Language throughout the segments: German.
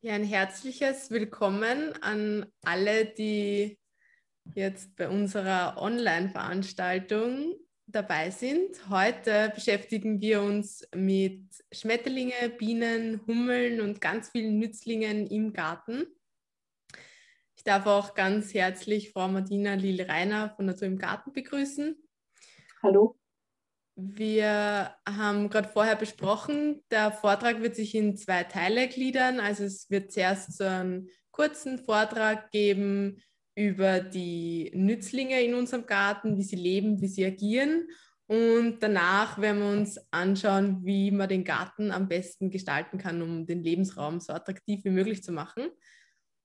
Ja, ein herzliches Willkommen an alle, die jetzt bei unserer Online-Veranstaltung dabei sind. Heute beschäftigen wir uns mit Schmetterlinge, Bienen, Hummeln und ganz vielen Nützlingen im Garten. Ich darf auch ganz herzlich Frau Martina Lil-Reiner von Natur im Garten begrüßen. Hallo. Wir haben gerade vorher besprochen, der Vortrag wird sich in zwei Teile gliedern. Also es wird zuerst so einen kurzen Vortrag geben über die Nützlinge in unserem Garten, wie sie leben, wie sie agieren. Und danach werden wir uns anschauen, wie man den Garten am besten gestalten kann, um den Lebensraum so attraktiv wie möglich zu machen.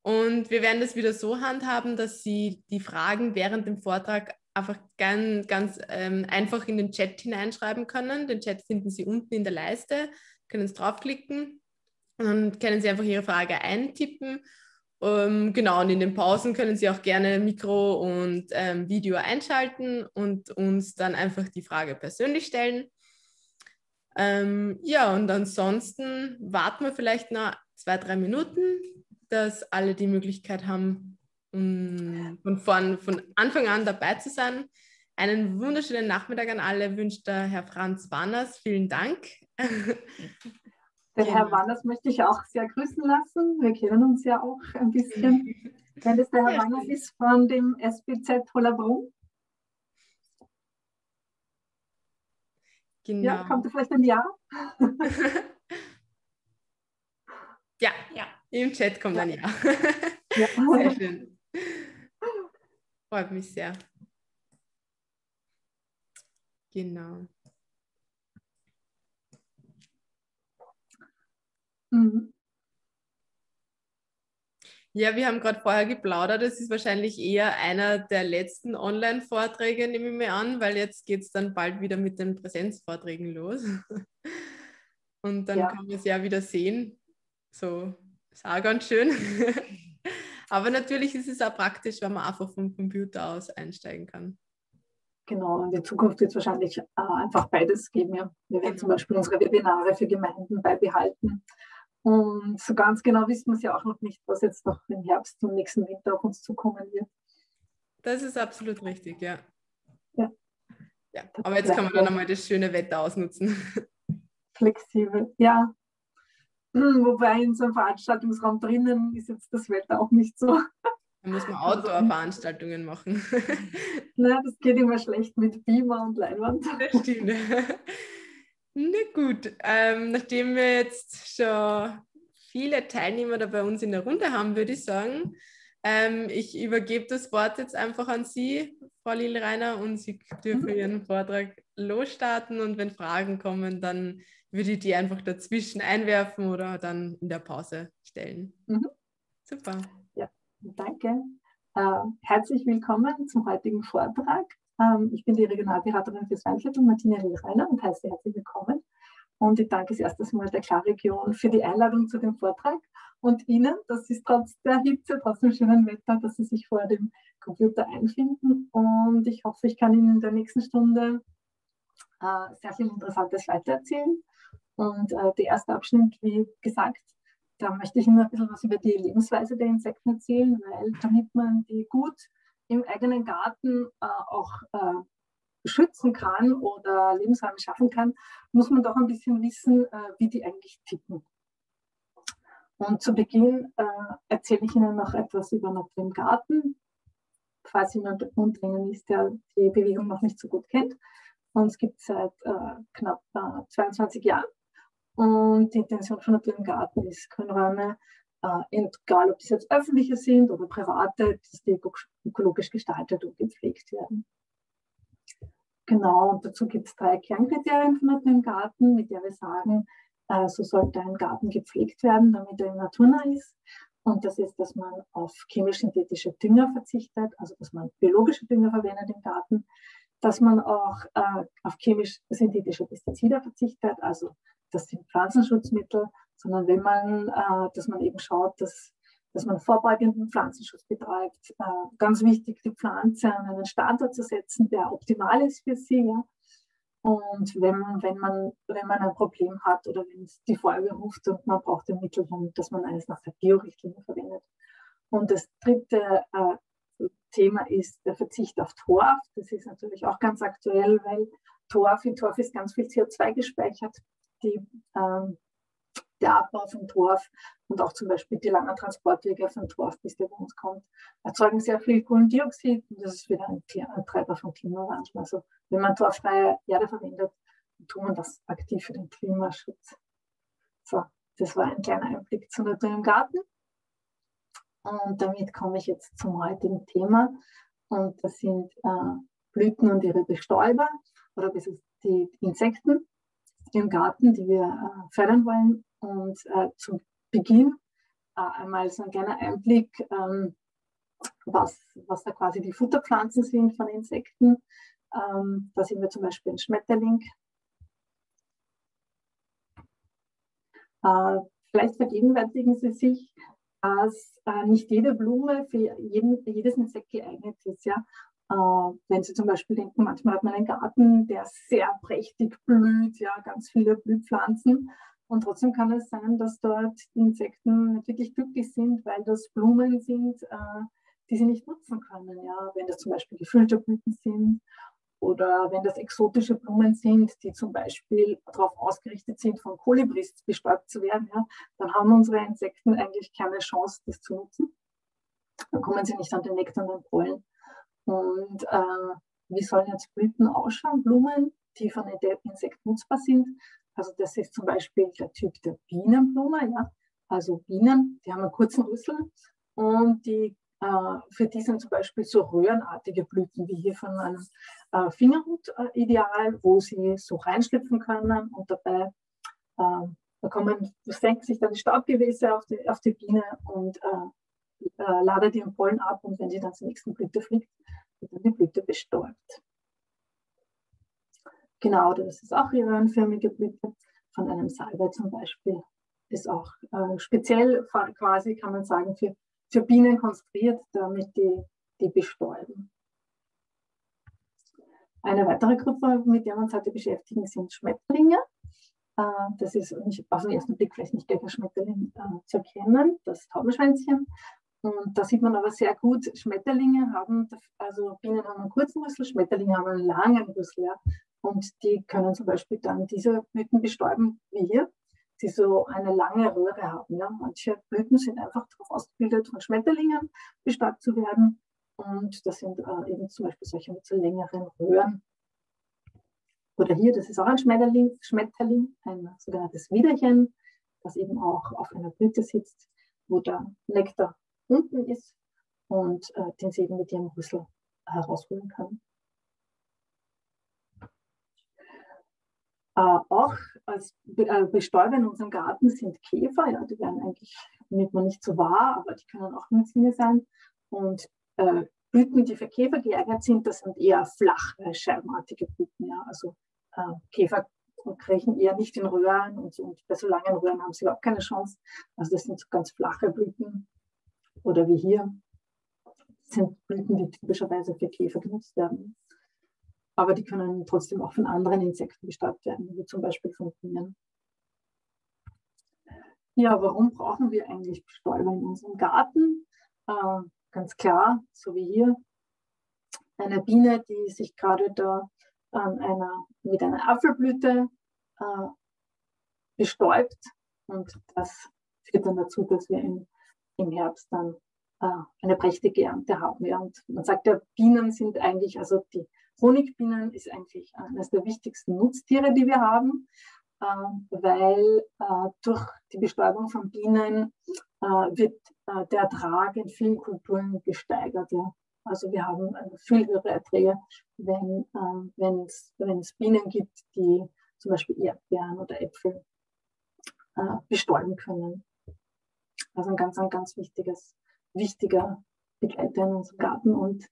Und wir werden das wieder so handhaben, dass Sie die Fragen während dem Vortrag einfach ganz, ganz ähm, einfach in den Chat hineinschreiben können. Den Chat finden Sie unten in der Leiste, können Sie draufklicken und können Sie einfach Ihre Frage eintippen. Ähm, genau, und in den Pausen können Sie auch gerne Mikro und ähm, Video einschalten und uns dann einfach die Frage persönlich stellen. Ähm, ja, und ansonsten warten wir vielleicht noch zwei, drei Minuten, dass alle die Möglichkeit haben, und von, von Anfang an dabei zu sein. Einen wunderschönen Nachmittag an alle wünscht der Herr Franz Wanners. Vielen Dank. Den Herr Wanners möchte ich auch sehr grüßen lassen. Wir kennen uns ja auch ein bisschen. Wenn es der Herr Wanners ist von dem SBZ Hollerbrunn. Genau. Ja, kommt vielleicht ein Ja? ja, ja, im Chat kommt ein Ja. ja. Sehr schön. Freut mich sehr. Genau. Mhm. Ja, wir haben gerade vorher geplaudert. Das ist wahrscheinlich eher einer der letzten Online-Vorträge, nehme ich mir an, weil jetzt geht es dann bald wieder mit den Präsenzvorträgen los. Und dann ja. kann man es ja wieder sehen. So, ist auch ganz schön. Aber natürlich ist es auch praktisch, wenn man einfach vom Computer aus einsteigen kann. Genau, in der Zukunft wird es wahrscheinlich äh, einfach beides geben. Ja. Wir werden zum genau. Beispiel unsere Webinare für Gemeinden beibehalten. Und so ganz genau wissen wir es ja auch noch nicht, was jetzt noch im Herbst und nächsten Winter auf uns zukommen wird. Das ist absolut richtig, ja. Ja. ja. Aber jetzt kann man dann einmal das schöne Wetter ausnutzen. Flexibel, ja. Wobei in so einem Veranstaltungsraum drinnen ist jetzt das Wetter auch nicht so. Da muss man Outdoor-Veranstaltungen machen. Na, das geht immer schlecht mit Beamer und Leinwand. Das stimmt. Na gut, ähm, nachdem wir jetzt schon viele Teilnehmer da bei uns in der Runde haben, würde ich sagen, ähm, ich übergebe das Wort jetzt einfach an Sie, Frau Lilreiner, und Sie dürfen mhm. Ihren Vortrag losstarten. Und wenn Fragen kommen, dann würde ich die einfach dazwischen einwerfen oder dann in der Pause stellen. Mhm. Super. Ja, danke. Äh, herzlich willkommen zum heutigen Vortrag. Ähm, ich bin die Regionalberaterin für Weinviertel, Martina Lilreiner, und heiße herzlich willkommen. Und ich danke erstes Mal der Klarregion für die Einladung zu dem Vortrag und Ihnen, das ist trotz der Hitze, trotz dem schönen Wetter, dass Sie sich vor dem Computer einfinden. Und ich hoffe, ich kann Ihnen in der nächsten Stunde äh, sehr viel Interessantes weitererzählen. Und äh, der erste Abschnitt, wie gesagt, da möchte ich Ihnen ein bisschen was über die Lebensweise der Insekten erzählen, weil damit man die gut im eigenen Garten äh, auch äh, schützen kann oder Lebensräume schaffen kann, muss man doch ein bisschen wissen, äh, wie die eigentlich ticken. Und zu Beginn äh, erzähle ich Ihnen noch etwas über Natur im Garten, falls jemand unter Ihnen ist, der die Bewegung noch nicht so gut kennt. Uns gibt es seit äh, knapp äh, 22 Jahren. Und die Intention von Natur im Garten ist, Grünräume, äh, egal ob das jetzt öffentliche sind oder private, dass die ökologisch gestaltet und gepflegt werden. Genau, und dazu gibt es drei Kernkriterien von Natur im Garten, mit der wir sagen, äh, so sollte ein Garten gepflegt werden, damit er naturnah ist. Und das ist, dass man auf chemisch-synthetische Dünger verzichtet, also dass man biologische Dünger verwendet im Garten, dass man auch äh, auf chemisch-synthetische Pestizide verzichtet, also das sind Pflanzenschutzmittel, sondern wenn man, äh, dass man eben schaut, dass, dass man vorbeugenden Pflanzenschutz betreibt. Äh, ganz wichtig, die Pflanze an einen Standort zu setzen, der optimal ist für sie. Ja? Und wenn, wenn, man, wenn man ein Problem hat oder wenn es die Feuerwehr ruft und man braucht ein Mittel, dass man eines nach der Biorichtlinie verwendet. Und das dritte äh, Thema ist der Verzicht auf Torf. Das ist natürlich auch ganz aktuell, weil Torf, in Torf ist ganz viel CO2 gespeichert. Die ähm, der Abbau von Torf und auch zum Beispiel die langen Transportwege von Torf, bis der bei uns kommt, erzeugen sehr viel Kohlendioxid und das ist wieder ein, ein Treiber vom Klimawandel. Also wenn man torffreie Erde verwendet, tut man das aktiv für den Klimaschutz. So, das war ein kleiner Einblick zu Natur im Garten. Und damit komme ich jetzt zum heutigen Thema. Und das sind äh, Blüten und ihre Bestäuber oder die Insekten im Garten, die wir äh, fördern wollen. Und äh, zum Beginn äh, einmal so ein kleiner Einblick, ähm, was, was da quasi die Futterpflanzen sind von Insekten. Ähm, da sehen wir zum Beispiel einen Schmetterling. Vielleicht vergegenwärtigen Sie sich, dass äh, nicht jede Blume für jeden, jedes Insekt geeignet ist. Ja? Äh, wenn Sie zum Beispiel denken, manchmal hat man einen Garten, der sehr prächtig blüht, ja, ganz viele Blühpflanzen. Und trotzdem kann es sein, dass dort die Insekten wirklich glücklich sind, weil das Blumen sind, äh, die sie nicht nutzen können. Ja? Wenn das zum Beispiel gefüllte Blüten sind oder wenn das exotische Blumen sind, die zum Beispiel darauf ausgerichtet sind, von Kolibris bestäubt zu werden, ja, dann haben unsere Insekten eigentlich keine Chance, das zu nutzen. Dann kommen sie nicht an den Nektar und den Pollen. Und äh, wie sollen jetzt Blüten ausschauen? Blumen, die von Insekten nutzbar sind, also das ist zum Beispiel der Typ der Bienenblume. Ja? Also Bienen, die haben einen kurzen Rüssel und die, äh, für die sind zum Beispiel so röhrenartige Blüten wie hier von einem äh, Fingerhut äh, ideal, wo sie so reinschlüpfen können und dabei äh, da kommen, senken sich dann die Staubgewässe auf die, auf die Biene und äh, äh, ladet ihren Pollen ab und wenn sie dann zur nächsten Blüte fliegt, die Blüte bestäubt. Genau, das ist auch röhrenförmige Blüte von einem Salbei zum Beispiel. Ist auch äh, speziell quasi, kann man sagen, für, für Bienen konstruiert, damit die, die bestäuben. Eine weitere Gruppe, mit der wir uns heute beschäftigen, sind Schmetterlinge. Äh, das ist auf den ersten Blick vielleicht nicht gleich ein Schmetterling äh, zu erkennen, das Taubenschwänzchen. Und da sieht man aber sehr gut, Schmetterlinge haben, also Bienen haben einen kurzen Rüssel, Schmetterlinge haben einen langen Rüssel. Ja. Und die können zum Beispiel dann diese Blüten bestäuben, wie hier, die so eine lange Röhre haben. Ja. Manche Blüten sind einfach darauf ausgebildet, von Schmetterlingen bestäubt zu werden. Und das sind äh, eben zum Beispiel solche mit so längeren Röhren. Oder hier, das ist auch ein Schmetterling, Schmetterling ein sogenanntes Widerchen, das eben auch auf einer Blüte sitzt, wo der Nektar unten ist und äh, den eben mit ihrem Rüssel herausholen kann. Äh, auch als äh, Bestäuber in unserem Garten sind Käfer, ja, die werden eigentlich, nimmt man nicht so wahr, aber die können auch Nützlinge sein. Und äh, Blüten, die für Käfer geeignet sind, das sind eher flache, scheibenartige Blüten. Ja. Also äh, Käfer kriechen eher nicht in Röhren und, und, bei so langen Röhren haben sie überhaupt keine Chance. Also das sind so ganz flache Blüten. Oder wie hier sind Blüten, die typischerweise für Käfer genutzt werden aber die können trotzdem auch von anderen Insekten bestäubt werden, wie zum Beispiel von Bienen. Ja, warum brauchen wir eigentlich Bestäuber in unserem Garten? Äh, ganz klar, so wie hier, eine Biene, die sich gerade da an einer, mit einer Apfelblüte äh, bestäubt und das führt dann dazu, dass wir im, im Herbst dann äh, eine prächtige Ernte haben. Ja. Und man sagt ja, Bienen sind eigentlich, also die Honigbienen ist eigentlich eines der wichtigsten Nutztiere, die wir haben, ähm, weil äh, durch die Bestäubung von Bienen äh, wird äh, der Ertrag in vielen Kulturen gesteigert. Also wir haben viel höhere Erträge, wenn es Bienen gibt, die zum Beispiel Erdbeeren oder Äpfel bestäuben können. Also ein ganz, ein ganz wichtiges, wichtiger Begleiter in unserem Garten. Und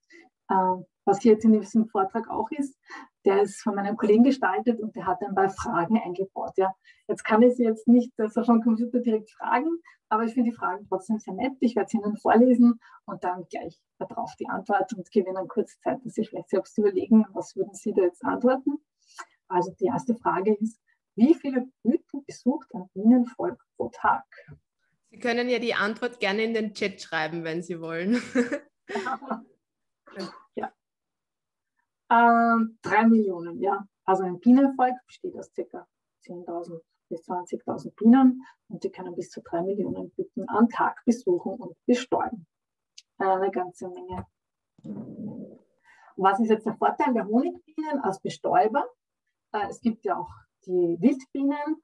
was hier jetzt in diesem Vortrag auch ist, der ist von meinem Kollegen gestaltet und der hat ein paar Fragen eingebaut. Ja. Jetzt kann ich Sie jetzt nicht so vom Computer direkt fragen, aber ich finde die Fragen trotzdem sehr nett. Ich werde sie Ihnen vorlesen und dann gleich darauf die Antwort und gebe Ihnen kurz Zeit, dass Sie vielleicht selbst überlegen, was würden Sie da jetzt antworten. Also die erste Frage ist, wie viele Blüten besucht ein Bienenvolk pro Tag? Sie können ja die Antwort gerne in den Chat schreiben, wenn Sie wollen. ja. Ähm, drei Millionen, ja. Also ein Bienenvolk besteht aus ca. 10.000 bis 20.000 Bienen und die können bis zu drei Millionen Blüten am Tag besuchen und bestäuben. Eine ganze Menge. Was ist jetzt der Vorteil der Honigbienen als Bestäuber? Äh, es gibt ja auch die Wildbienen.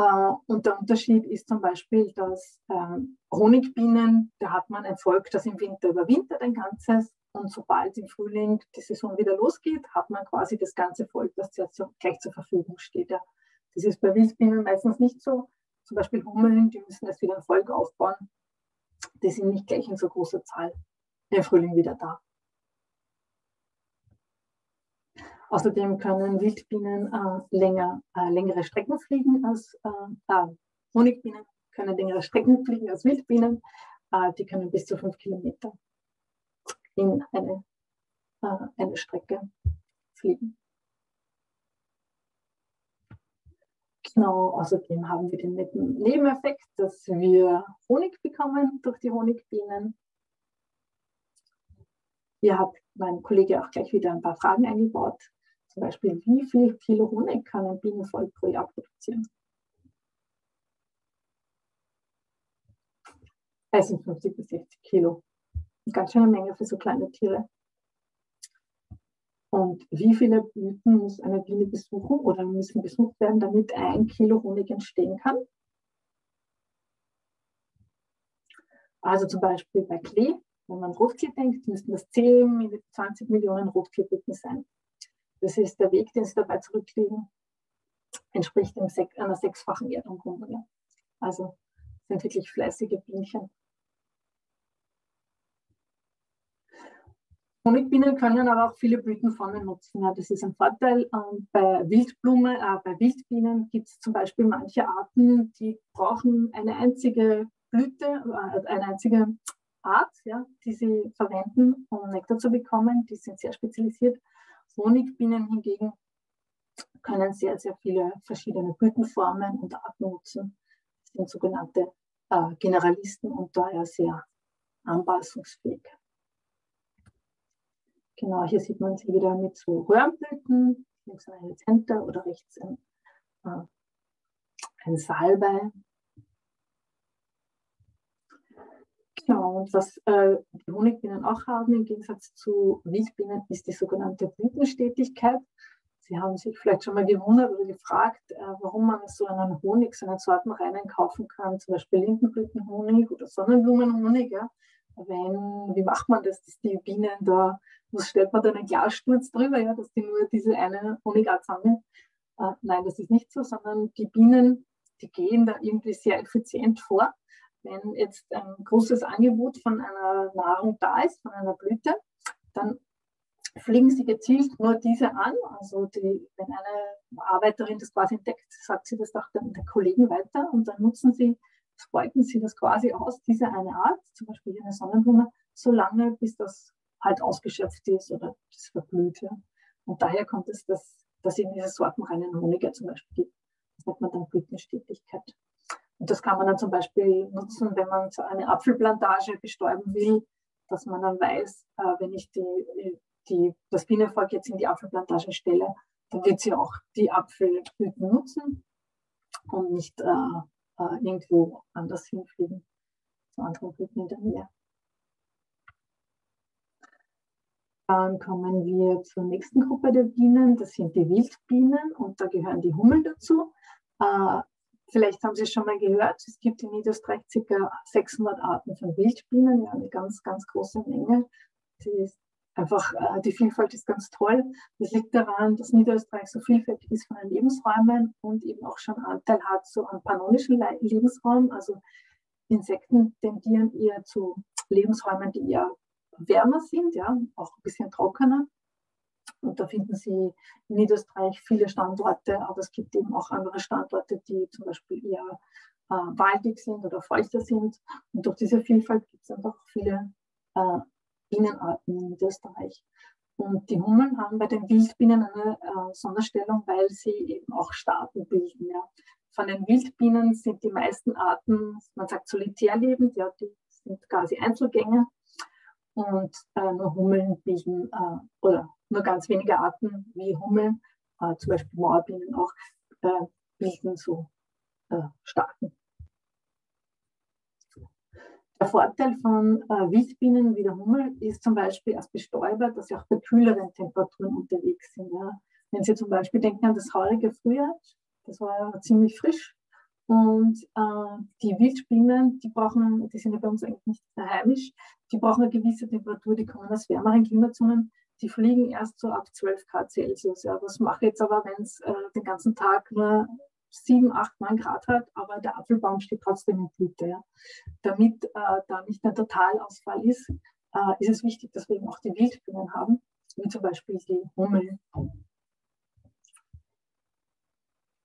Äh, und der Unterschied ist zum Beispiel, dass ähm, Honigbienen, da hat man ein Volk, das im Winter überwintert ein ganzes. Und sobald im Frühling die Saison wieder losgeht, hat man quasi das ganze Volk, das gleich zur Verfügung steht. Das ist bei Wildbienen meistens nicht so. Zum Beispiel Hummeln, die müssen erst wieder ein Volk aufbauen. Die sind nicht gleich in so großer Zahl im Frühling wieder da. Außerdem können Wildbienen äh, länger, äh, längere Strecken fliegen als äh, äh, Honigbienen, können längere Strecken fliegen als Wildbienen. Äh, die können bis zu fünf Kilometer in eine, eine Strecke fliegen. Genau, außerdem haben wir den netten Nebeneffekt, dass wir Honig bekommen durch die Honigbienen. Hier hat mein Kollege auch gleich wieder ein paar Fragen eingebaut. Zum Beispiel, wie viel Kilo Honig kann ein Bienenvolk pro Jahr produzieren? Es sind 50 bis 60 Kilo. Eine ganz schöne Menge für so kleine Tiere. Und wie viele Blüten muss eine Biene besuchen oder müssen besucht werden, damit ein Kilo Honig entstehen kann? Also zum Beispiel bei Klee, wenn man Fruchttier denkt, müssten das 10, 20 Millionen Fruchttierblüten sein. Das ist der Weg, den sie dabei zurücklegen, entspricht einer sechsfachen Erdumrundung. Also sind wirklich fleißige Bienchen. Honigbienen können aber auch viele Blütenformen nutzen. Ja, das ist ein Vorteil. Ähm, bei Wildblumen, äh, bei Wildbienen gibt es zum Beispiel manche Arten, die brauchen eine einzige Blüte, äh, eine einzige Art, ja, die sie verwenden, um Nektar zu bekommen. Die sind sehr spezialisiert. Honigbienen hingegen können sehr, sehr viele verschiedene Blütenformen und Arten nutzen. Sind sogenannte äh, Generalisten und daher sehr anpassungsfähig. Genau, hier sieht man sie wieder mit so Röhrenblüten, links ein Hyazinth oder rechts ein, äh, ein Salbei. Genau, und was äh, die Honigbienen auch haben, im Gegensatz zu Wildbienen, ist die sogenannte Blütenstetigkeit. Sie haben sich vielleicht schon mal gewundert oder gefragt, äh, warum man so einen Honig, so einen Sortenreinen kaufen kann, zum Beispiel Lindenblütenhonig oder Sonnenblumenhonig. Ja? Wenn, wie macht man das, dass die Bienen da, was stellt man da einen Glassturz drüber, ja, dass die nur diese eine Honigart sammeln? Äh, nein, das ist nicht so, sondern die Bienen, die gehen da irgendwie sehr effizient vor wenn jetzt ein großes Angebot von einer Nahrung da ist, von einer Blüte, dann fliegen sie gezielt nur diese an. Also die, wenn eine Arbeiterin das quasi entdeckt, sagt sie das auch den, Kollegen weiter und dann nutzen sie, beuten sie das quasi aus, diese eine Art, zum Beispiel eine Sonnenblume, so lange, bis das halt ausgeschöpft ist oder das verblüht. Ja. Und daher kommt es, dass, dass in diese Sorten reinen Honig zum Beispiel gibt. Das nennt man dann Blütenstetigkeit. Und das kann man dann zum Beispiel nutzen, wenn man so eine Apfelplantage bestäuben will, dass man dann weiß, äh, wenn ich die, die, das Bienenvolk jetzt in die Apfelplantage stelle, dann wird sie auch die Apfelblüten nutzen und nicht äh, äh, irgendwo anders hinfliegen, zu anderen Blüten in der Nähe. Dann kommen wir zur nächsten Gruppe der Bienen. Das sind die Wildbienen und da gehören die Hummeln dazu. Äh, Vielleicht haben Sie es schon mal gehört, es gibt in Niederösterreich ca. 600 Arten von Wildbienen, eine ganz, ganz große Menge. Die einfach, äh, die Vielfalt ist ganz toll. Das liegt daran, dass Niederösterreich so vielfältig ist von den Lebensräumen und eben auch schon Anteil hat so an pannonischen Lebensräumen. Also Insekten tendieren eher zu Lebensräumen, die eher wärmer sind, ja, auch ein bisschen trockener. Und da finden Sie in Niederösterreich viele Standorte, aber es gibt eben auch andere Standorte, die zum Beispiel eher äh, waldig sind oder feuchter sind. Und durch diese Vielfalt gibt es einfach viele äh, Bienenarten in Niederösterreich. Und die Hummeln haben bei den Wildbienen eine äh, Sonderstellung, weil sie eben auch Staaten bilden. Ja. Von den Wildbienen sind die meisten Arten, man sagt solitär lebend, ja, die sind quasi Einzelgänger. Und äh, nur Hummeln bilden, äh, oder nur ganz wenige Arten wie Hummeln, äh, zum Beispiel Mauerbienen auch, äh, bilden so äh, Staaten. Der Vorteil von äh, Wildbienen wie der Hummel ist zum Beispiel als Bestäuber, dass sie auch bei kühleren Temperaturen unterwegs sind. Ja. Wenn Sie zum Beispiel denken an das haurige Frühjahr, das war ja ziemlich frisch. Und äh, die Wildbienen, die brauchen, die sind ja bei uns eigentlich nicht heimisch, die brauchen eine gewisse Temperatur, die kommen aus wärmeren Klimazonen, die fliegen erst so ab 12 Grad Celsius. Ja. Was mache ich jetzt aber, wenn es äh, den ganzen Tag nur 7, 8, 9 Grad hat, aber der Apfelbaum steht trotzdem in Blüte. Ja. Damit äh, da nicht ein Totalausfall ist, äh, ist es wichtig, dass wir eben auch die Wildbienen haben, wie zum Beispiel die Hummeln.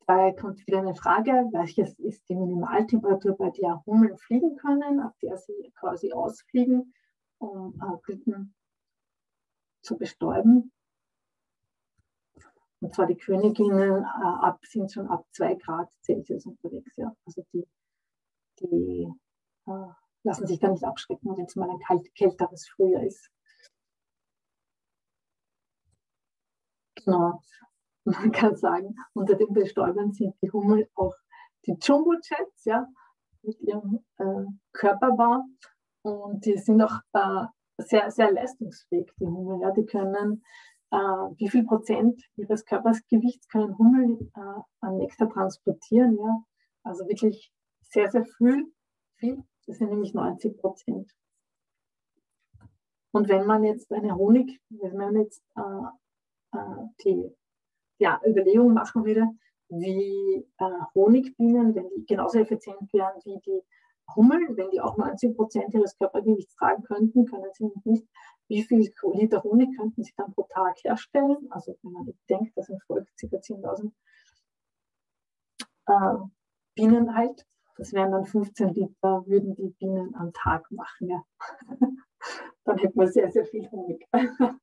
Da kommt wieder eine Frage, welches ist die Minimaltemperatur, bei der Hummeln fliegen können, auf der sie quasi ausfliegen, um äh, Blüten zu bestäuben. Und zwar die Königinnen äh, ab, sind schon ab 2 Grad Celsius unterwegs. Ja. Also die, die äh, lassen sich da nicht abschrecken, wenn es mal ein kalt, kälteres Frühjahr ist. Genau. Man kann sagen, unter den Bestäubern sind die Hummel auch die Jumbo-Jets, ja, mit ihrem äh, Körperbau. Und die sind auch äh, sehr, sehr leistungsfähig, die Hummel. Ja. Die können äh, wie viel Prozent ihres Körpergewichts können Hummeln äh, an Nektar transportieren. Ja? Also wirklich sehr, sehr viel, viel. Das sind nämlich 90 Prozent. Und wenn man jetzt eine Honig, wenn man jetzt äh, äh, die ja, Überlegung machen würde, wie äh, Honigbienen, wenn die genauso effizient wären wie die Hummeln, wenn die auch 90 Prozent ihres Körpergewichts tragen könnten, können sie nicht wie viel Liter Honig könnten Sie dann pro Tag herstellen? Also wenn man denkt, dass ein Volk ca. 10.000 äh, Bienen halt, das wären dann 15 Liter, würden die Bienen am Tag machen. Ja. dann hätte man sehr, sehr viel Honig.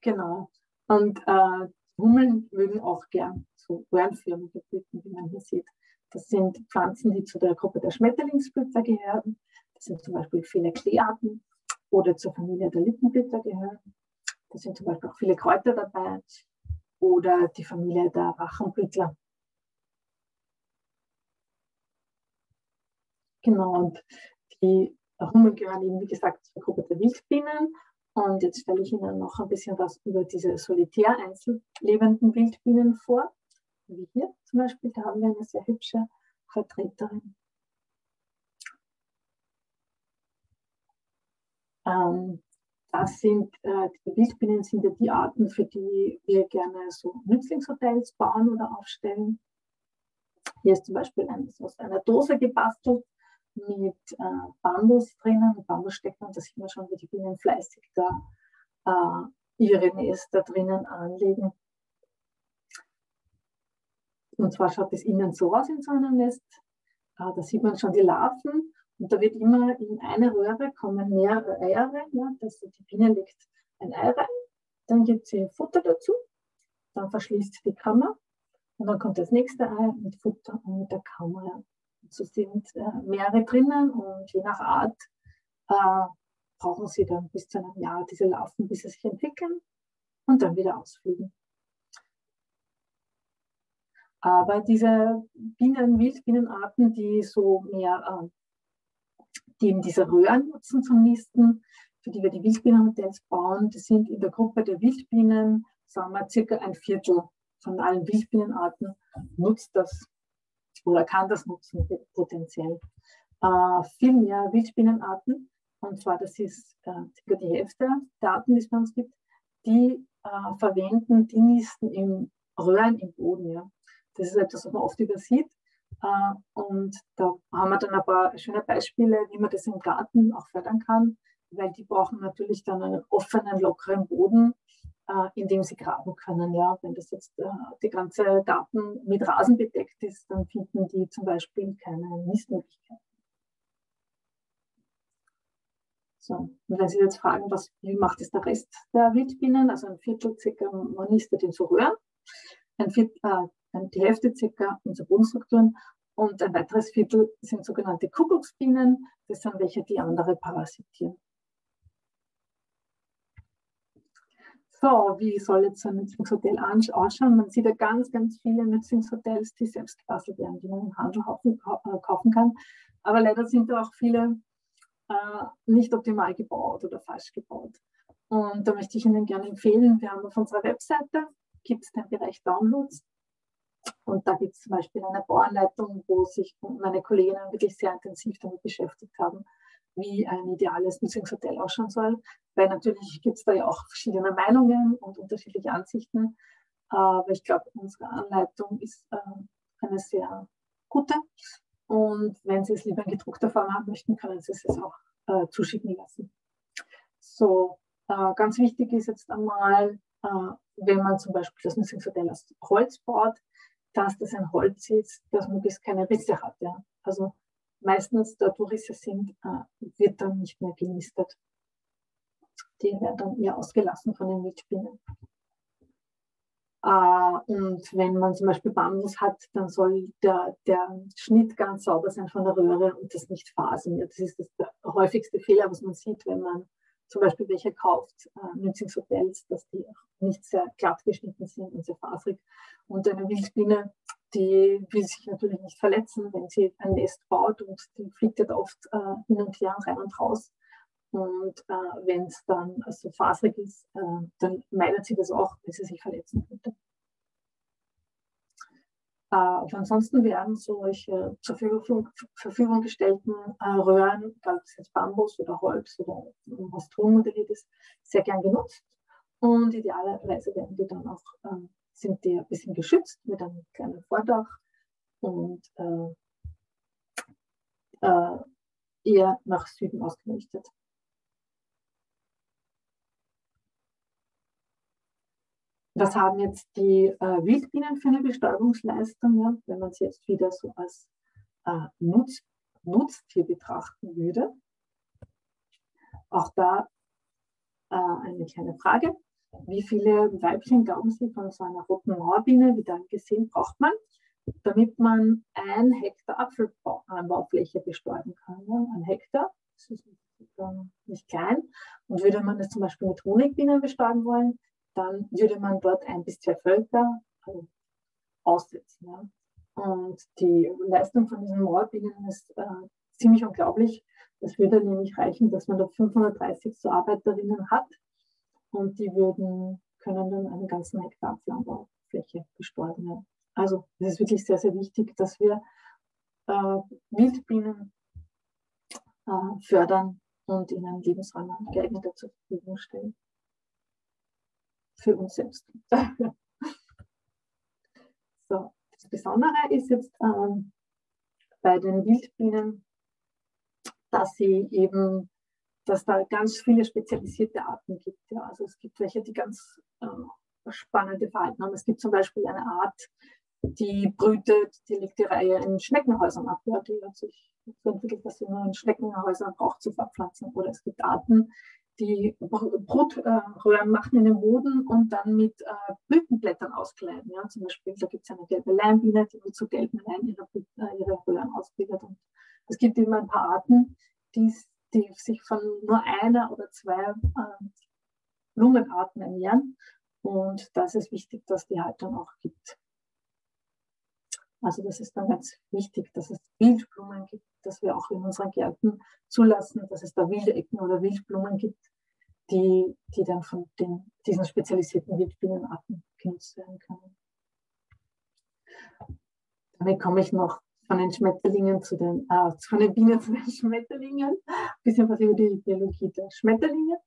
genau. Und äh, Hummeln mögen auch gern röhrenförmige Blüten, wie man hier sieht. Das sind Pflanzen, die zu der Gruppe der Schmetterlingsblüter gehören. Das sind zum Beispiel viele Kleearten oder zur Familie der Lippenblätter gehören. Da sind zum Beispiel auch viele Kräuter dabei oder die Familie der Rachenblütler. Genau, und die Hummeln gehören eben, wie gesagt, zur Gruppe der Wildbienen. Und jetzt stelle ich Ihnen noch ein bisschen was über diese solitär einzeln lebenden Wildbienen vor. Wie hier zum Beispiel, da haben wir eine sehr hübsche Vertreterin. Ähm, das sind, äh, die Wildbienen sind ja die Arten, für die wir gerne so Nützlingshotels bauen oder aufstellen. Hier ist zum Beispiel ein, aus einer Dose gebastelt mit äh, Bambus drinnen, Bambusstecken, da sieht man schon, wie die Bienen fleißig da äh, ihre Nester drinnen anlegen. Und zwar schaut es innen so aus in so einem Nest. Äh, da sieht man schon die Larven und da wird immer in eine Röhre kommen mehrere Eier rein. Ja? Also die Biene legt ein Ei rein, dann gibt sie Futter dazu, dann verschließt die Kammer und dann kommt das nächste Ei mit Futter und mit der Kammer. Ja. So sind äh, mehrere drinnen und je nach Art äh, brauchen sie dann bis zu einem Jahr diese Larven, bis sie sich entwickeln und dann wieder ausfliegen. Aber diese Bienen, Wildbienenarten, die so mehr äh, die eben diese Röhren nutzen zum Nisten, für die wir die Wildbienenhotels bauen. Das sind in der Gruppe der Wildbienen, sagen wir, circa ein Viertel von allen Wildbienenarten nutzt das oder kann das nutzen potenziell. Äh, viel mehr Wildbienenarten, und zwar das ist äh, circa die Hälfte der Arten, die es bei uns gibt, die äh, verwenden die Nisten im Röhren im Boden. Ja. Das ist etwas, was man oft übersieht. Äh, und da haben wir dann ein paar schöne Beispiele, wie man das im Garten auch fördern kann, weil die brauchen natürlich dann einen offenen, lockeren Boden, äh, in dem sie graben können. Ja, wenn das jetzt äh, der ganze Garten mit Rasen bedeckt ist, dann finden die zum Beispiel keine Nistmöglichkeiten. So. Und wenn Sie jetzt fragen, was, wie macht es der Rest der Wildbienen, also ein Viertel circa, man nistet in so Röhren, ein Viertel, äh, die Hälfte circa so Bodenstrukturen und ein weiteres Viertel sind sogenannte Kuckucksbienen, das sind welche, die andere parasitieren. So, wie soll jetzt ein Nutzungshotel ausschauen? Man sieht ja ganz, ganz viele Nutzungshotels, die selbst gebastelt werden, die man im Handel äh, kaufen kann. Aber leider sind da auch viele äh, nicht optimal gebaut oder falsch gebaut. Und da möchte ich Ihnen gerne empfehlen, wir haben auf unserer Webseite, gibt es den Bereich Downloads. Und da gibt es zum Beispiel eine Bauanleitung, wo sich meine Kolleginnen wirklich sehr intensiv damit beschäftigt haben, wie ein ideales Nutzungshotel ausschauen soll. Weil natürlich gibt es da ja auch verschiedene Meinungen und unterschiedliche Ansichten. Aber ich glaube, unsere Anleitung ist äh, eine sehr gute. Und wenn Sie es lieber in gedruckter Form haben möchten, können Sie es auch äh, zuschicken lassen. So, äh, ganz wichtig ist jetzt einmal, wenn man zum Beispiel das Nutzungshotel aus Holz baut, dass das ein Holz ist, das möglichst keine Risse hat. Ja. Also meistens dort, wo Risse sind, äh, wird dann nicht mehr gelistet. Die werden dann eher ausgelassen von den Wildspinnen. Äh, und wenn man zum Beispiel Bambus hat, dann soll der, der Schnitt ganz sauber sein von der Röhre und das nicht fasern. Das ist das der häufigste Fehler, was man sieht, wenn man zum Beispiel welche kauft, äh, Nutzungshotels, dass die nicht sehr glatt geschnitten sind und sehr faserig. Und eine Wildbiene die will sich natürlich nicht verletzen, wenn sie ein Nest baut und die fliegt halt oft äh, hin und her, rein und raus. Und äh, wenn es dann so also faserig ist, äh, dann meidet sie das auch, wenn sie sich verletzen könnte. Äh, ansonsten werden solche zur Verfügung, Verfügung gestellten äh, Röhren, egal ob es jetzt Bambus oder Holz oder was Tonmodelliert ist, sehr gern genutzt. Und idealerweise werden die dann auch ähm, sind die ein bisschen geschützt mit einem kleinen Vordach und äh, äh, eher nach Süden ausgerichtet. Was haben jetzt die äh, Wildbienen für eine Bestäubungsleistung, ja, wenn man sie jetzt wieder so als äh, Nutz, Nutztier betrachten würde? Auch da äh, eine kleine Frage. Wie viele Weibchen, glauben Sie, von so einer roten Mauerbiene, wie dann gesehen, braucht man, damit man ein Hektar Apfelbaufläche bestäuben kann? Ja? Ein Hektar, das ist nicht klein. Und würde man das zum Beispiel mit Honigbienen bestäuben wollen, dann würde man dort ein bis zwei Völker also, aussetzen. Ja? Und die Leistung von diesen Mauerbienen ist äh, ziemlich unglaublich. Das würde nämlich reichen, dass man da 530 so Arbeiterinnen hat und die würden, können dann einen ganzen Hektar Apfelanbaufläche bestäuben. Ja. Also es ist wirklich sehr, sehr wichtig, dass wir äh, Wildbienen äh, fördern und ihnen Lebensräume geeigneter zur Verfügung stellen. Für uns selbst. so, das Besondere ist jetzt ähm, bei den Wildbienen, dass sie eben dass da ganz viele spezialisierte Arten gibt. Ja. Also es gibt welche, die ganz äh, spannende Verhalten haben. Es gibt zum Beispiel eine Art, die brütet, die legt die Reihe in Schneckenhäusern ab. Ja. Die hat sich so entwickelt, dass sie nur in Schneckenhäusern braucht zu verpflanzen. Oder es gibt Arten, die Brutröhren machen in den Boden und dann mit äh, Blütenblättern auskleiden. Ja. Zum Beispiel, da gibt es eine gelbe Leimbiene, die mit so gelben Leim ihre, äh, ihre Röhren ausbildet. Und es gibt immer ein paar Arten, die die sich von nur einer oder zwei äh, Blumenarten ernähren. Und da ist wichtig, dass die Haltung auch gibt. Also das ist dann ganz wichtig, dass es Wildblumen gibt, dass wir auch in unseren Gärten zulassen, dass es da wilde Ecken oder Wildblumen gibt, die, die dann von den, diesen spezialisierten Wildbienenarten genutzt werden können. Damit komme ich noch von den Schmetterlingen zu den, äh, von den Bienen zu den Schmetterlingen. Ein bisschen was über die Biologie der Schmetterlinge.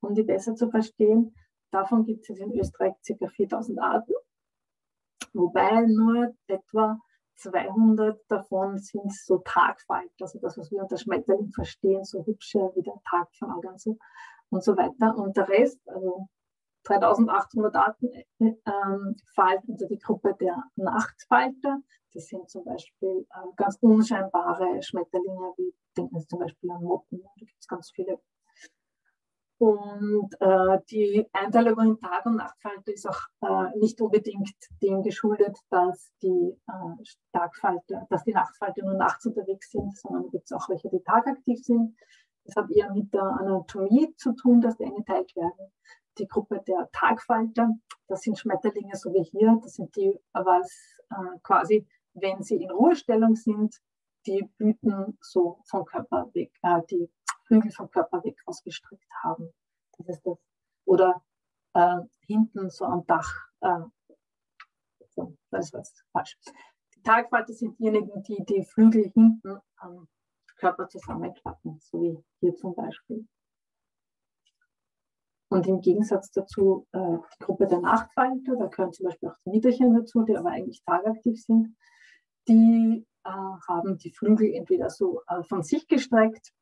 Um die besser zu verstehen, davon gibt es in Österreich ca. 4000 Arten, wobei nur etwa 200 davon sind so Tagfalter, also das, was wir unter Schmetterling verstehen, so hübsche wie der Tag von Augen und so weiter. Und der Rest, also 3800 Arten ähm, fallen unter die Gruppe der Nachtfalter. Das sind zum Beispiel äh, ganz unscheinbare Schmetterlinge, wie denken Sie zum Beispiel an Motten. Da gibt es ganz viele. Und äh, die Einteilung in Tag- und Nachtfalter ist auch äh, nicht unbedingt dem geschuldet, dass die äh, Tagfalter, dass die Nachtfalter nur nachts unterwegs sind, sondern gibt es auch welche, die tagaktiv sind. Das hat eher mit der Anatomie zu tun, dass die eingeteilt werden. Die Gruppe der Tagfalter, das sind Schmetterlinge, so wie hier, das sind die, was äh, quasi, wenn sie in Ruhestellung sind, die Blüten so vom Körper weg, äh, die Flügel vom Körper weg ausgestreckt haben. Das ist das. Oder äh, hinten so am Dach. Äh, das war falsch. Die Tagfalter sind diejenigen, die die Flügel hinten am Körper zusammenklappen, so wie hier zum Beispiel. Und im Gegensatz dazu äh, die Gruppe der Nachtfalter, da gehören zum Beispiel auch die Widerchen dazu, die aber eigentlich tagaktiv sind, die äh, haben die Flügel entweder so äh, von sich gestreckt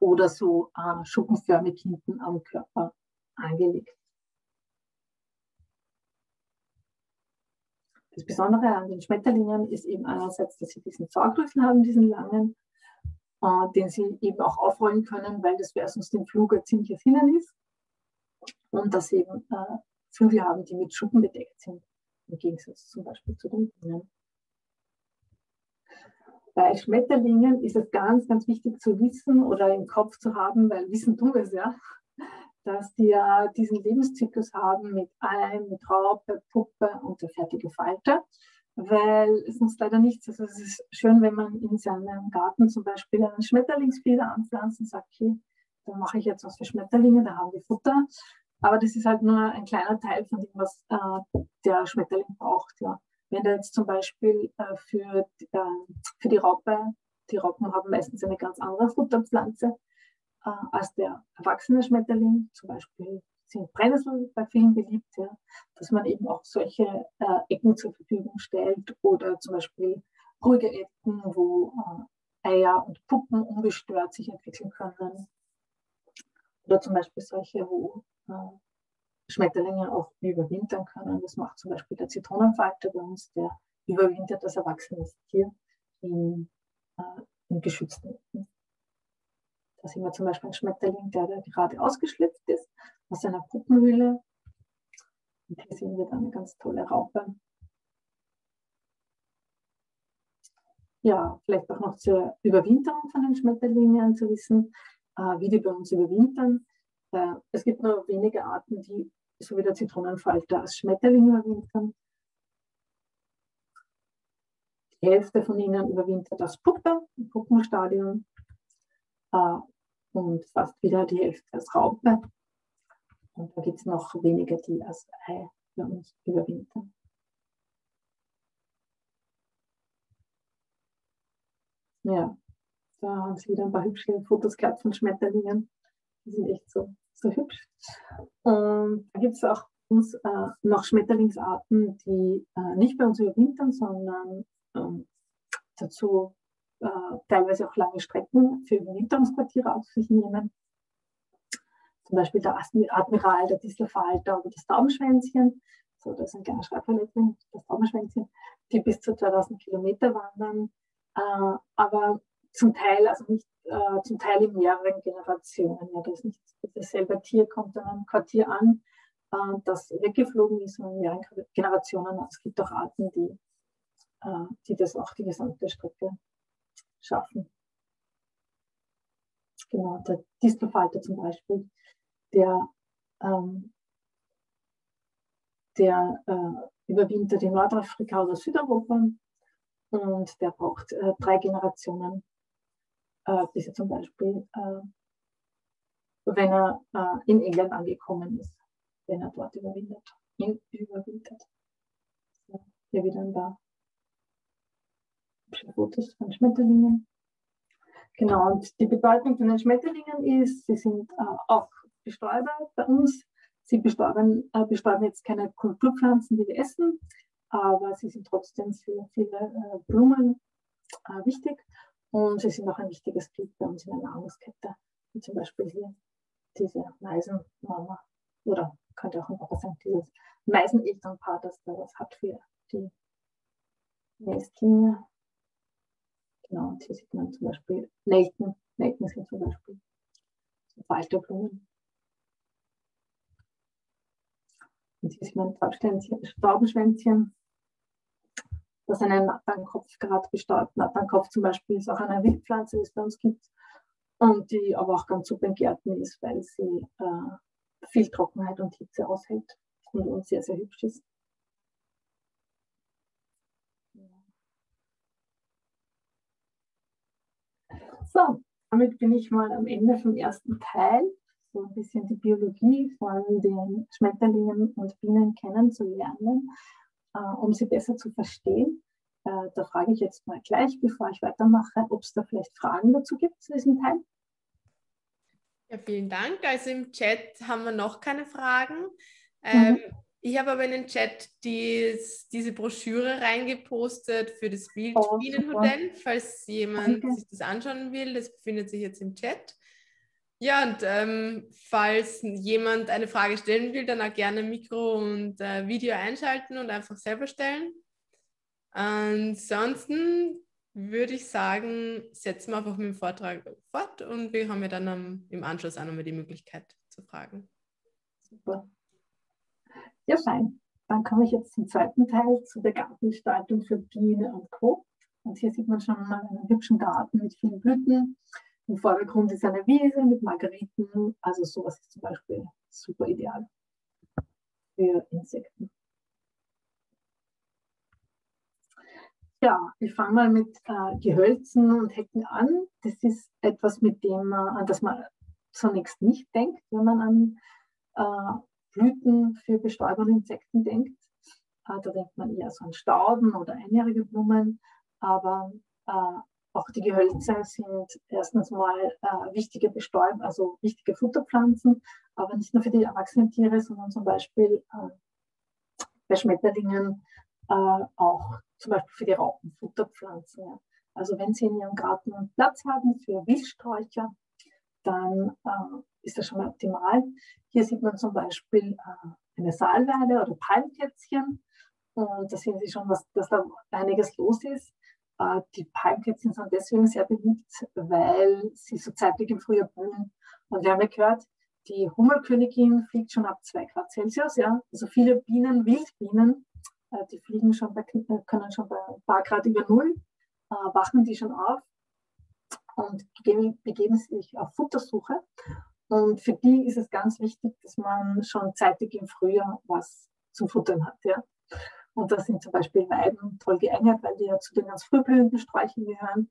oder so äh, schuppenförmig hinten am Körper angelegt. Das Besondere an den Schmetterlingen ist eben einerseits, dass sie diesen Saugrüssel haben, diesen langen, äh, den sie eben auch aufrollen können, weil das wäre sonst im Flug ein ziemliches Hindernis. Und dass sie eben äh, Flügel haben, die mit Schuppen bedeckt sind, im Gegensatz zum Beispiel zu den Bienen. Bei Schmetterlingen ist es ganz, ganz wichtig zu wissen oder im Kopf zu haben, weil Wissen tun wir es ja, dass die ja diesen Lebenszyklus haben mit Ei, mit Raupe, Puppe und der fertige Falter, weil es uns leider nichts, also es ist schön, wenn man in seinem Garten zum Beispiel einen Schmetterlingsfeder anpflanzt und sagt, okay, dann mache ich jetzt was für Schmetterlinge, da haben wir Futter, aber das ist halt nur ein kleiner Teil von dem, was äh, der Schmetterling braucht, ja. Wenn du jetzt zum Beispiel äh, für, äh, für die Raupe, die Raupen haben meistens eine ganz andere Futterpflanze äh, als der erwachsene Schmetterling, zum Beispiel sind Brennnessel bei vielen beliebt, ja, dass man eben auch solche äh, Ecken zur Verfügung stellt oder zum Beispiel ruhige Ecken, wo äh, Eier und Puppen ungestört sich entwickeln können. Oder zum Beispiel solche, wo äh, Schmetterlinge auch überwintern können. Das macht zum Beispiel der Zitronenfalter bei uns, der überwintert als erwachsenes Tier in, äh, in geschützten. Da sehen wir zum Beispiel einen Schmetterling, der da gerade ausgeschlüpft ist aus seiner Puppenhülle. Und hier sehen wir dann eine ganz tolle Raupe. Ja, vielleicht auch noch zur Überwinterung von den Schmetterlingen zu wissen, äh, wie die bei uns überwintern. Äh, es gibt nur wenige Arten, die so wie der Zitronenfalter als Schmetterling überwintern. Die Hälfte von ihnen überwintert als Puppe im Puppenstadium äh, und fast wieder die Hälfte als Raupe. Und da gibt es noch wenige, die als Ei bei uns überwintern. Ja, da haben Sie wieder ein paar hübsche Fotos gehabt von Schmetterlingen. Die sind echt so so hübsch. Und da gibt es auch uns äh, noch Schmetterlingsarten, die äh, nicht bei uns überwintern, sondern ähm, dazu äh, teilweise auch lange Strecken für Überwinterungsquartiere auf sich nehmen. Zum Beispiel der Admiral, der Distelfalter oder das Taubenschwänzchen. So, das ist ein kleiner Schreibverletzung, das Taubenschwänzchen, die bis zu 2000 Kilometer wandern. Äh, aber zum Teil, also nicht äh, zum Teil in mehreren Generationen. Ja, das nicht dasselbe Tier kommt in einem Quartier an, äh, das weggeflogen ist, sondern in mehreren Generationen. Es gibt auch Arten, die, äh, die das auch die gesamte Strecke schaffen. Genau, der Distelfalter zum Beispiel, der, ähm, der äh, überwintert in Nordafrika oder Südeuropa und der braucht äh, drei Generationen, äh, bis zum Beispiel, äh, wenn er äh, in England angekommen ist, wenn er dort überwintert, in, überwintert. So, hier wieder ein paar Fotos von Schmetterlingen. Genau, und die Bedeutung von den Schmetterlingen ist, sie sind äh, auch Bestäuber bei uns. Sie bestäuben, äh, bestäuben jetzt keine Kulturpflanzen, die wir essen, aber sie sind trotzdem für viele äh, Blumen wichtig. Und sie sind auch ein wichtiges Glied bei uns in der Nahrungskette, wie zum Beispiel hier diese Meisenmama oder könnte auch ein Papa sein, dieses Meisenelternpaar, das da was hat für die Nestlinge. Genau, und hier sieht man zum Beispiel Nelken. Nelken sind zum Beispiel Falterblumen. Und hier ist mein Staubenschwänzchen, das einen Natternkopf gerade bestäubt. Natternkopf zum Beispiel ist auch eine Wildpflanze, die es bei uns gibt und die aber auch ganz super in Gärten ist, weil sie äh, viel Trockenheit und Hitze aushält und, und sehr, sehr hübsch ist. So, damit bin ich mal am Ende vom ersten Teil, so ein bisschen die Biologie von den Schmetterlingen und Bienen kennenzulernen, um sie besser zu verstehen. Äh, da frage ich jetzt mal gleich, bevor ich weitermache, ob es da vielleicht Fragen dazu gibt zu diesem Teil. Ja, vielen Dank. Also im Chat haben wir noch keine Fragen. Ähm, mhm. Ich habe aber in den Chat dies, diese Broschüre reingepostet für das Wildbienenhotel, oh, falls jemand okay. sich das anschauen will. Das befindet sich jetzt im Chat. Ja, und ähm, falls jemand eine Frage stellen will, dann auch gerne Mikro und äh, Video einschalten und einfach selber stellen. Ansonsten würde ich sagen, setzen wir einfach mit dem Vortrag fort und wir haben ja dann am, im Anschluss auch nochmal die Möglichkeit zu fragen. Super. Ja, fein. Dann komme ich jetzt zum zweiten Teil, zu der Gartengestaltung für Biene und Co. Und hier sieht man schon mal einen hübschen Garten mit vielen Blüten. Im Vordergrund ist eine Wiese mit Margeriten. Also sowas ist zum Beispiel super ideal für Insekten. Ja, ich fange mal mit äh, Gehölzen und Hecken an. Das ist etwas, mit dem man, an das man zunächst nicht denkt, wenn man an äh, Blüten für Bestäuber und Insekten denkt. Äh, da denkt man eher so an Stauden oder einjährige Blumen. Aber äh, auch die Gehölze sind erstens mal äh, wichtige Bestäuber, also wichtige Futterpflanzen, aber nicht nur für die erwachsenen Tiere, sondern zum Beispiel äh, bei Schmetterlingen äh, auch zum Beispiel für die Raupenfutterpflanzen. Ja. Also wenn Sie in Ihrem Garten Platz haben für Wildsträucher, dann äh, ist das schon mal optimal. Hier sieht man zum Beispiel äh, eine Salweide oder Palmkätzchen. Und da sehen Sie schon, was, dass da einiges los ist. Äh, die Palmkätzchen sind deswegen sehr beliebt, weil sie so zeitig im Frühjahr blühen. Und wir haben ja gehört, die Hummelkönigin fliegt schon ab 2 Grad Celsius. Ja? Also viele Bienen, Wildbienen, äh, die fliegen schon bei, äh, können schon bei ein paar Grad über Null, wachen die schon auf und begeben, begeben sich auf Futtersuche. Und für die ist es ganz wichtig, dass man schon zeitig im Frühjahr was zu futtern hat. Ja? Und da sind zum Beispiel Weiden toll geeignet, weil die ja zu den ganz frühblühenden Sträuchen gehören.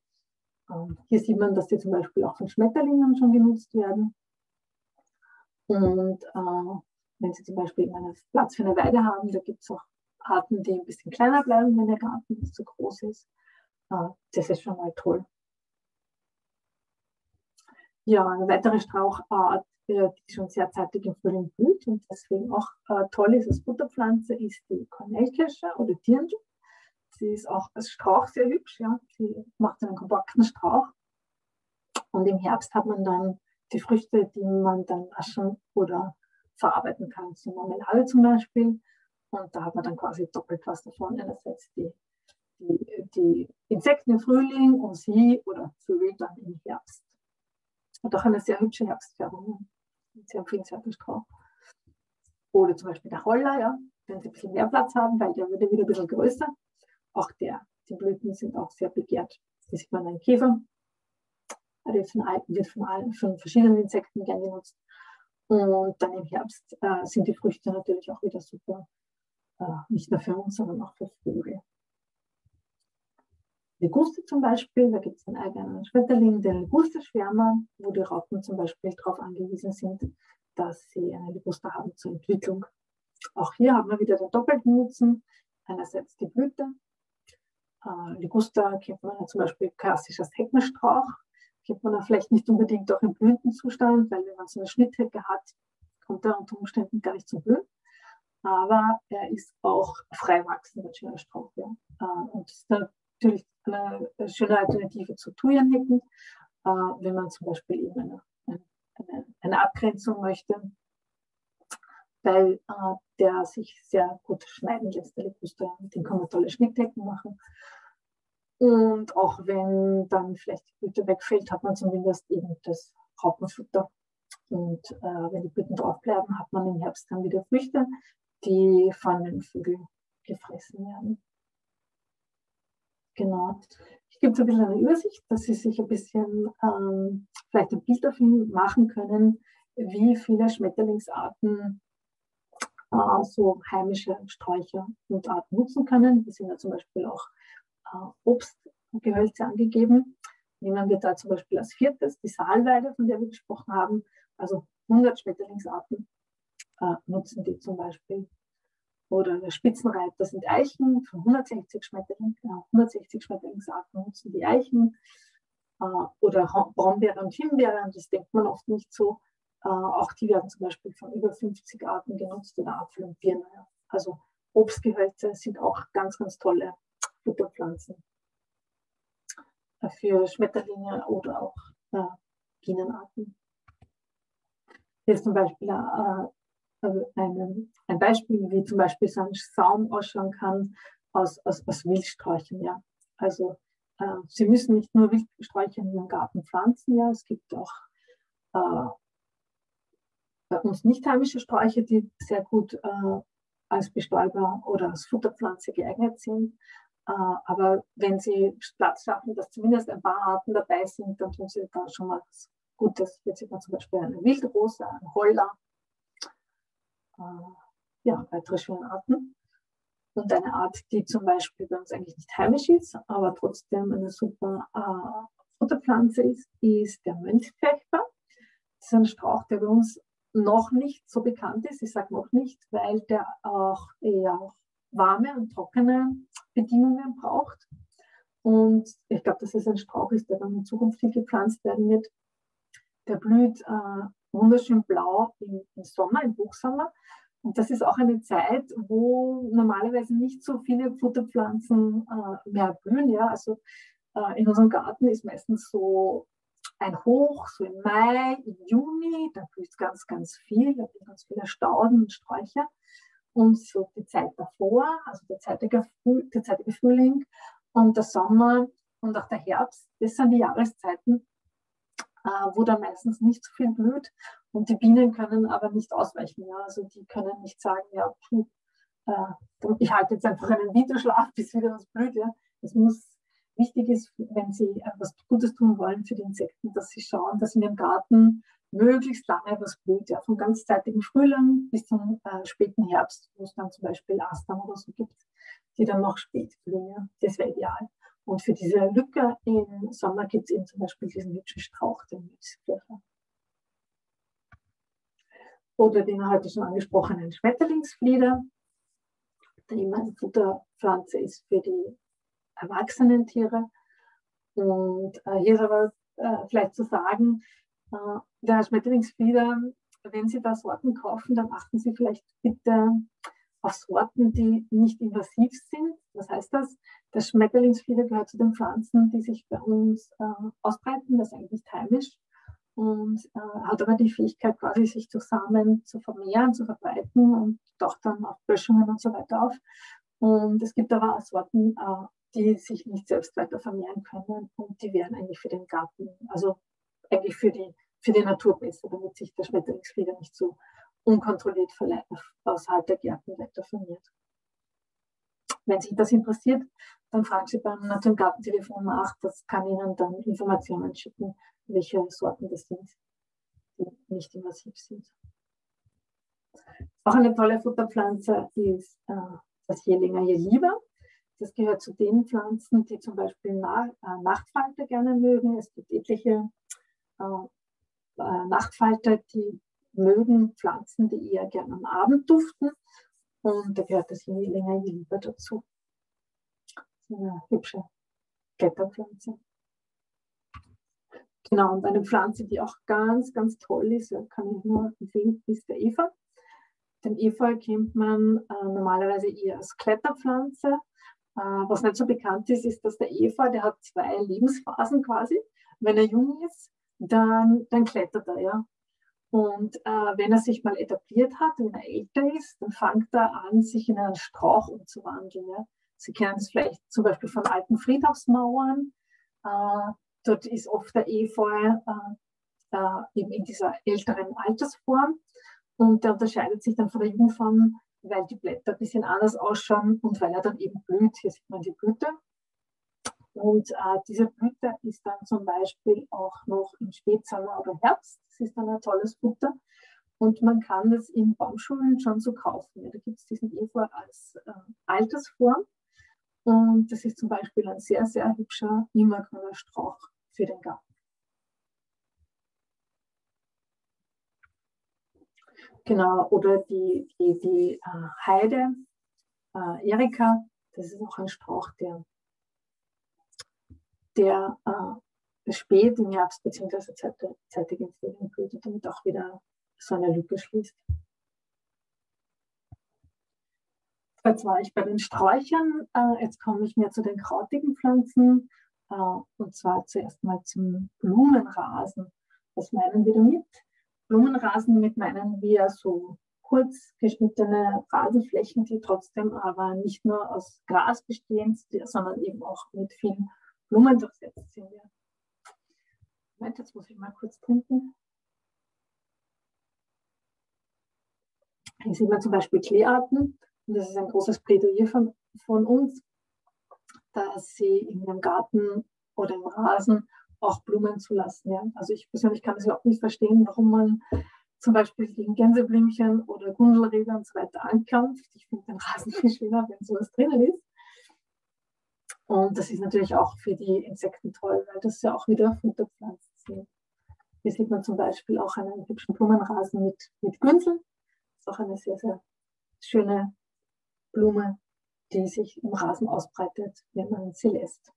Und hier sieht man, dass die zum Beispiel auch von Schmetterlingen schon genutzt werden. Und äh, wenn Sie zum Beispiel einen Platz für eine Weide haben, da gibt es auch Arten, die ein bisschen kleiner bleiben, wenn der Garten nicht zu groß ist. Äh, das ist schon mal toll. Ja, eine weitere Strauchart, äh, die schon sehr zeitig im Frühling blüht und deswegen auch äh, toll ist als Futterpflanze, ist die Kornellkirsche oder Dirndl. Sie ist auch als Strauch sehr hübsch. Ja. Sie macht einen kompakten Strauch. Und im Herbst hat man dann die Früchte, die man dann waschen oder verarbeiten kann. So Marmelade zum Beispiel. Und da hat man dann quasi doppelt was davon. Einerseits die, die, die Insekten im Frühling und sie oder Vögel dann im Herbst. Hat auch eine sehr hübsche Herbstfärbung. Sehr empfehlenswerter Strauch. Oder zum Beispiel der Holler, ja, wenn sie ein bisschen mehr Platz haben, weil der wird wieder ein bisschen größer. Auch der, die Blüten sind auch sehr begehrt. Das sieht man einen Käfer. Der wird von, wird von, von verschiedenen Insekten gern genutzt. Und dann im Herbst äh, sind die Früchte natürlich auch wieder super. Äh, nicht nur für uns, sondern auch für Vögel. Leguste zum Beispiel, da gibt es einen eigenen Schmetterling, den Leguste-Schwärmer, wo die Raupen zum Beispiel darauf angewiesen sind, dass sie eine Leguste haben zur Entwicklung. Auch hier haben wir wieder den doppelten Nutzen. Einerseits die Blüte. Äh, Ligusta kennt man ja zum Beispiel klassisch als Heckenstrauch. Kennt man ja vielleicht nicht unbedingt auch im Blütenzustand, weil wenn man so eine Schnitthecke hat, kommt er unter Umständen gar nicht zum Blühen. Aber er ist auch frei wachsender schöner Strauch. Ja. Äh, und ist natürlich eine schöne Alternative zu Thujanhecken, äh, wenn man zum Beispiel eben eine, eine, eine Abgrenzung möchte, weil äh, der sich sehr gut schneiden lässt, der Liguster. Dem kann man tolle Schnittdecken machen. Und auch wenn dann vielleicht die Blüte wegfällt, hat man zumindest eben das Raupenfutter Und äh, wenn die Blüten draufbleiben, hat man im Herbst dann wieder Früchte, die von den Vögeln gefressen werden. Genau. Ich gebe so ein bisschen eine Übersicht, dass Sie sich ein bisschen ähm, vielleicht ein Bild davon machen können, wie viele Schmetterlingsarten äh, so heimische Sträucher und Arten nutzen können. Hier sind ja zum Beispiel auch äh, Obstgehölze angegeben. Nehmen wir da zum Beispiel als viertes die Saalweide, von der wir gesprochen haben. Also 100 Schmetterlingsarten äh, nutzen die zum Beispiel. Oder der Spitzenreiter sind Eichen von 160 Schmetterlingen, genau, 160 Schmetterlingsarten nutzen die Eichen. Äh, oder Brombeere und Himbeere, das denkt man oft nicht so. Äh, auch die werden zum Beispiel von über 50 Arten genutzt oder Apfel und Birne. Also Obstgehölze sind auch ganz, ganz tolle Futterpflanzen für Schmetterlinge oder auch äh, Bienenarten. Hier ist zum Beispiel äh, äh ein, ein Beispiel, wie zum Beispiel so ein Saum ausschauen kann aus, aus, aus Wildsträuchern. Ja. Also äh, Sie müssen nicht nur Wildsträucher in Ihrem Garten pflanzen, ja. es gibt auch äh, bei uns nicht heimische Sträucher, die sehr gut äh, als Bestäuber oder als Futterpflanze geeignet sind. Äh, aber wenn Sie Platz schaffen, dass zumindest ein paar Arten dabei sind, dann tun Sie da schon mal was Gutes. Jetzt sieht man zum Beispiel eine Wildrose, ein Holler, ja, weitere schöne Arten. Und eine Art, die zum Beispiel bei uns eigentlich nicht heimisch ist, aber trotzdem eine super äh, Futterpflanze ist, ist der Mönchpfeffer. Das ist ein Strauch, der bei uns noch nicht so bekannt ist. Ich sage noch nicht, weil der auch eher warme und trockene Bedingungen braucht. Und ich glaube, dass es ein Strauch ist, der dann in Zukunft viel gepflanzt werden wird. Der blüht äh, wunderschön blau im, im, Sommer, im Hochsommer. Und das ist auch eine Zeit, wo normalerweise nicht so viele Futterpflanzen äh, mehr blühen. Ja? Also äh, in unserem Garten ist meistens so ein Hoch, so im Mai, im Juni, da blüht ganz, ganz viel, da blühen ganz viele Stauden und Sträucher. Und so die Zeit davor, also der zeitige, der zeitige Frühling und der Sommer und auch der Herbst, das sind die Jahreszeiten, wo da meistens nicht so viel blüht. Und die Bienen können aber nicht ausweichen. Ja? Also die können nicht sagen, ja, puh, äh, ich halte jetzt einfach einen Winterschlaf, bis wieder was blüht. Ja? Es muss wichtig ist, wenn Sie etwas Gutes tun wollen für die Insekten, dass Sie schauen, dass in Ihrem Garten möglichst lange was blüht, ja, vom ganz zeitigen Frühling bis zum äh, späten Herbst, wo es dann zum Beispiel Astern oder so gibt, die dann noch spät blühen. Ja. Das wäre ideal. Und für diese Lücke im Sommer gibt es eben zum Beispiel diesen hübschen Strauch, den Mützpfeffer. Oder den heute schon angesprochenen Schmetterlingsflieder, der immer eine Futterpflanze ist für die erwachsenen Tiere. Und äh, hier ist aber äh, vielleicht zu sagen, äh, der Schmetterlingsflieder, wenn Sie da Sorten kaufen, dann achten Sie vielleicht bitte auf Sorten, die nicht invasiv sind. Was heißt das? Der Schmetterlingsflieder gehört zu den Pflanzen, die sich bei uns äh, ausbreiten. Das ist eigentlich heimisch und äh, hat aber die Fähigkeit, quasi sich durch Samen zu vermehren, zu verbreiten und taucht dann auf Böschungen und so weiter auf. Und es gibt aber auch Sorten, äh, die sich nicht selbst weiter vermehren können und die wären eigentlich für den Garten, also eigentlich für die, für die Natur besser, damit sich der Schmetterlingsflieder nicht so unkontrolliert außerhalb der Gärten weiter vermehrt. Wenn sich das interessiert, dann fragen Sie beim Natur- und Gartentelefon nach. Das kann Ihnen dann Informationen schicken, welche Sorten das sind, die nicht invasiv sind. Auch eine tolle Futterpflanze ist äh, das je länger, je lieber. Das gehört zu den Pflanzen, die zum Beispiel Na äh, Nachtfalter gerne mögen. Es gibt etliche äh, äh, Nachtfalter, die mögen Pflanzen, die eher gerne am Abend duften. Und da gehört das je länger, je lieber dazu. Eine hübsche Kletterpflanze. Genau, und eine Pflanze, die auch ganz, ganz toll ist, kann ich nur empfehlen, ist der Eva. Den Efeu kennt man äh, normalerweise eher als Kletterpflanze, äh, was nicht so bekannt ist, ist, dass der Eva, der hat zwei Lebensphasen quasi. Wenn er jung ist, dann, dann klettert er, ja. Und äh, wenn er sich mal etabliert hat, wenn er älter ist, dann fängt er an, sich in einen Strauch umzuwandeln. Ja. Sie kennen es vielleicht zum Beispiel von alten Friedhofsmauern. Äh, dort ist oft der Efeu äh, äh, eben in dieser älteren Altersform. Und der unterscheidet sich dann von der Jungform, weil die Blätter ein bisschen anders ausschauen und weil er dann eben blüht. Hier sieht man die Blüte. Und äh, diese Blüte ist dann zum Beispiel auch noch im Spätsommer oder Herbst. Das ist dann ein tolles Futter. Und man kann das in Baumschulen schon so kaufen. Ja, da gibt es diesen Efeu als äh, Altersform. Und das ist zum Beispiel ein sehr, sehr hübscher immergrüner Strauch für den Garten. Genau, oder die, die, die äh, Heide, äh, Erika, das ist auch ein Strauch, der, der äh, spät im Herbst bzw. zeitig im Frühling blüht und damit auch wieder so eine Lücke schließt. Jetzt war ich bei den Sträuchern, äh, jetzt komme ich mehr zu den krautigen Pflanzen äh, und zwar zuerst mal zum Blumenrasen. Was meinen wir damit? Blumenrasen mit meinen wir so kurz geschnittene Rasenflächen, die trotzdem aber nicht nur aus Gras bestehen, sondern eben auch mit vielen Blumen durchsetzt sind. Moment, jetzt muss ich mal kurz trinken. Hier sieht man zum Beispiel Kleearten. Und das ist ein großes Plädoyer von, von uns, dass sie in ihrem Garten oder im Rasen auch Blumen zu lassen. Ja? Also ich persönlich kann es überhaupt nicht verstehen, warum man zum Beispiel gegen Gänseblümchen oder Gundelräder und so weiter ankämpft. Ich finde den Rasen viel schöner, wenn sowas drinnen ist. Und das ist natürlich auch für die Insekten toll, weil das ja auch wieder Futterpflanzen sind. Hier sieht man zum Beispiel auch einen hübschen Blumenrasen mit, mit Günseln ist auch eine sehr, sehr schöne Blume, die sich im Rasen ausbreitet, wenn man sie lässt.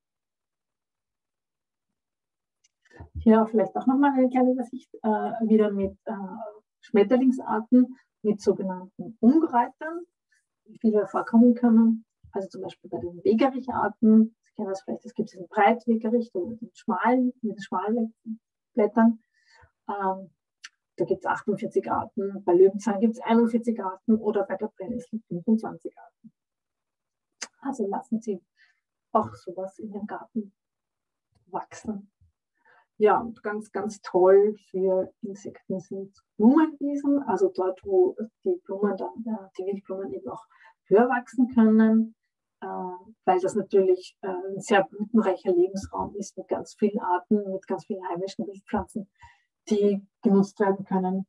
Hier vielleicht auch nochmal eine kleine Übersicht, äh, wieder mit äh, Schmetterlingsarten, mit sogenannten Unkräutern, die viele vorkommen können. Also zum Beispiel bei den Wegerich-Arten, Sie kennen das vielleicht, es gibt diesen Breitwegerich oder den schmalen, mit den schmalen Blättern. Ähm, da gibt es 48 Arten, bei Löwenzahn gibt es 41 Arten oder bei der Brennnessel 25 Arten. Also lassen Sie auch sowas in den Garten wachsen. Ja, und ganz, ganz toll für Insekten sind Blumenwiesen, also dort, wo die Blumen dann, die Wildblumen eben auch höher wachsen können, weil das natürlich äh, ein sehr blütenreicher Lebensraum ist mit ganz vielen Arten, mit ganz vielen heimischen Wildpflanzen die genutzt werden können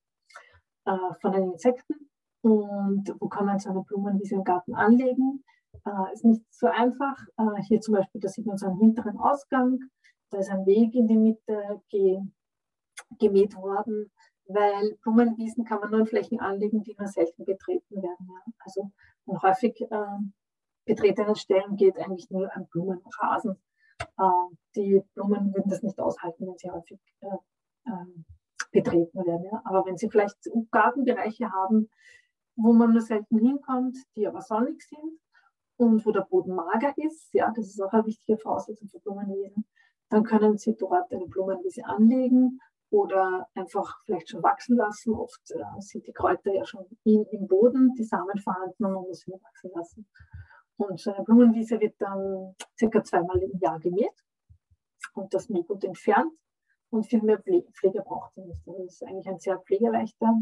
äh, von den Insekten. Und wo kann man so eine Blumenwiese im Garten anlegen? Äh, ist nicht so einfach. Äh, hier zum Beispiel, da sieht man so einen hinteren Ausgang. Da ist ein Weg in die Mitte ge gemäht worden, weil Blumenwiesen kann man nur in Flächen anlegen, die nur selten betreten werden. Also an häufig äh, betretenen Stellen geht eigentlich nur ein Blumenrasen. Äh, die Blumen würden das nicht aushalten, wenn sie häufig äh, ähm, betreten werden. Ja. Aber wenn Sie vielleicht Gartenbereiche haben, wo man nur selten hinkommt, die aber sonnig sind und wo der Boden mager ist, ja, das ist auch eine wichtige Voraussetzung für Blumenwiesen, dann können Sie dort eine Blumenwiese anlegen oder einfach vielleicht schon wachsen lassen. Oft äh, sind die Kräuter ja schon in, im Boden, die Samen vorhanden und man muss sie wachsen lassen. Und so eine Blumenwiese wird dann circa zweimal im Jahr gemäht und das Mähgut entfernt und viel mehr Pflege braucht sie nicht. Also das ist eigentlich ein sehr pflegeleichter,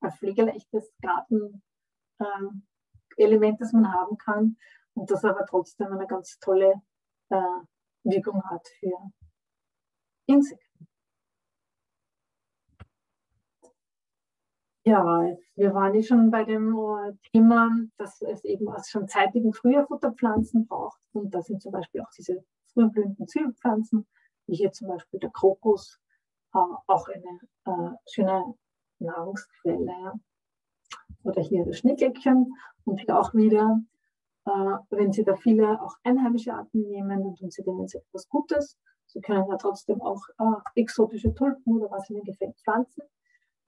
ein pflegeleichtes Gartenelement, äh, das man haben kann und das aber trotzdem eine ganz tolle äh, Wirkung hat für Insekten. Ja, wir waren ja schon bei dem äh, Thema, dass es eben aus schon zeitigen Frühjahrfutterpflanzen braucht. Und da sind zum Beispiel auch diese frühblühenden Zwiebelpflanzen wie hier zum Beispiel der Krokus, äh, auch eine äh, schöne Nahrungsquelle. Ja. Oder hier das Schneeglöckchen und hier auch wieder, äh, wenn Sie da viele auch einheimische Arten nehmen, dann tun Sie denen etwas Gutes. Sie können ja trotzdem auch äh, exotische Tulpen oder was Ihnen gefällt pflanzen.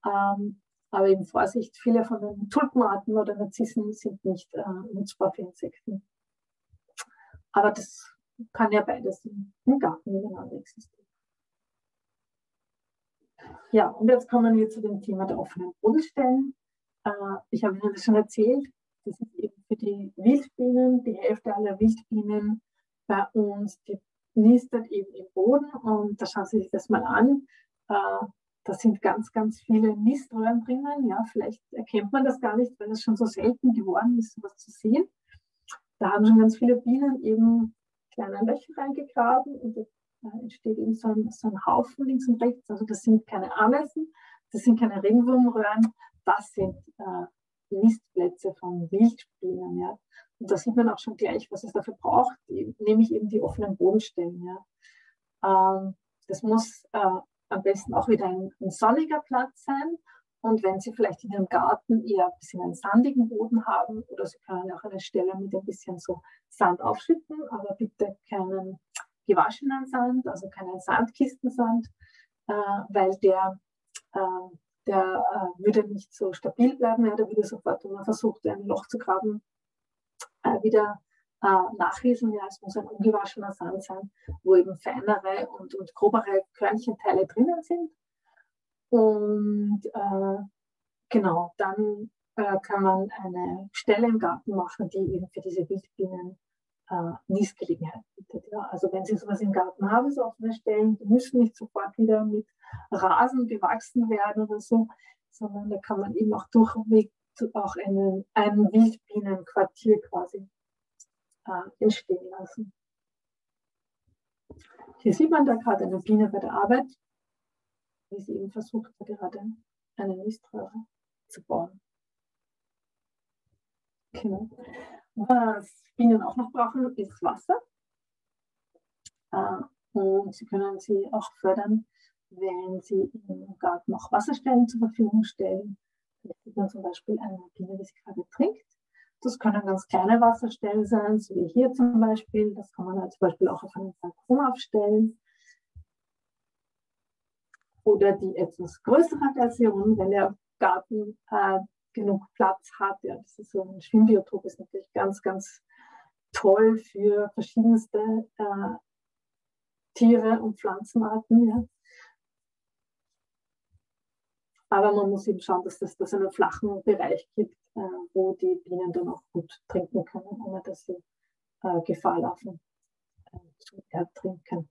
Ähm, aber eben Vorsicht, viele von den Tulpenarten oder Narzissen sind nicht äh, nutzbar für Insekten. Aber das kann ja beides im Garten miteinander existieren. Ja, und jetzt kommen wir zu dem Thema der offenen Bodenstellen. Äh, ich habe Ihnen das schon erzählt. Das ist eben für die Wildbienen, die Hälfte aller Wildbienen bei uns, die nistet eben im Boden. Und da schauen Sie sich das mal an. Äh, da sind ganz, ganz viele Niströhren drinnen. Ja, vielleicht erkennt man das gar nicht, weil es schon so selten geworden ist, sowas zu sehen. Da haben schon ganz viele Bienen eben kleine Löcher reingegraben und da entsteht eben so ein, so ein Haufen links und rechts. Also das sind keine Ameisen, das sind keine Ringwurmröhren, das sind äh, Nistplätze von Wildbienen. Ja. Und da sieht man auch schon gleich, was es dafür braucht, nämlich eben die offenen Bodenstellen. Ja. Ähm, das muss äh, am besten auch wieder ein, ein, sonniger Platz sein. Und wenn Sie vielleicht in Ihrem Garten eher ein bisschen einen sandigen Boden haben, oder Sie können auch eine Stelle mit ein bisschen so Sand aufschütten, aber bitte keinen gewaschenen Sand, also keinen Sandkistensand, äh, weil der, äh, der äh, würde nicht so stabil bleiben. Ja, der würde sofort, wenn man versucht, ein Loch zu graben, äh, wieder äh, nachlesen. Ja, es muss ein ungewaschener Sand sein, wo eben feinere und, und grobere Körnchenteile drinnen sind. Und äh, genau, dann äh, kann man eine Stelle im Garten machen, die eben für diese Wildbienen äh, Nistgelegenheit bietet. Ja. Also wenn Sie sowas im Garten haben, so offene Stellen, die müssen nicht sofort wieder mit Rasen bewachsen werden oder so, sondern da kann man eben auch durchweg auch einen, ein Wildbienenquartier quasi äh, entstehen lassen. Hier sieht man da gerade eine Biene bei der Arbeit, wie sie eben versucht, gerade eine Niströhre zu bauen. Genau. Was Bienen auch noch brauchen, ist Wasser. Äh, und sie können sie auch fördern, wenn sie im Garten noch Wasserstellen zur Verfügung stellen. Da sieht man zum Beispiel eine Biene, wie sie gerade trinkt. Das können ganz kleine Wasserstellen sein, so wie hier zum Beispiel. Das kann man halt zum Beispiel auch auf einen Balkon aufstellen. Oder die etwas größere Version, wenn der Garten äh, genug Platz hat. Ja, das ist so ein Schwimmbiotop, ist natürlich ganz, ganz toll für verschiedenste äh, Tiere und Pflanzenarten. Ja. Aber man muss eben schauen, dass es das einen flachen Bereich gibt, äh, wo die Bienen dann auch gut trinken können, ohne dass sie äh, Gefahr laufen äh, zu ertrinken.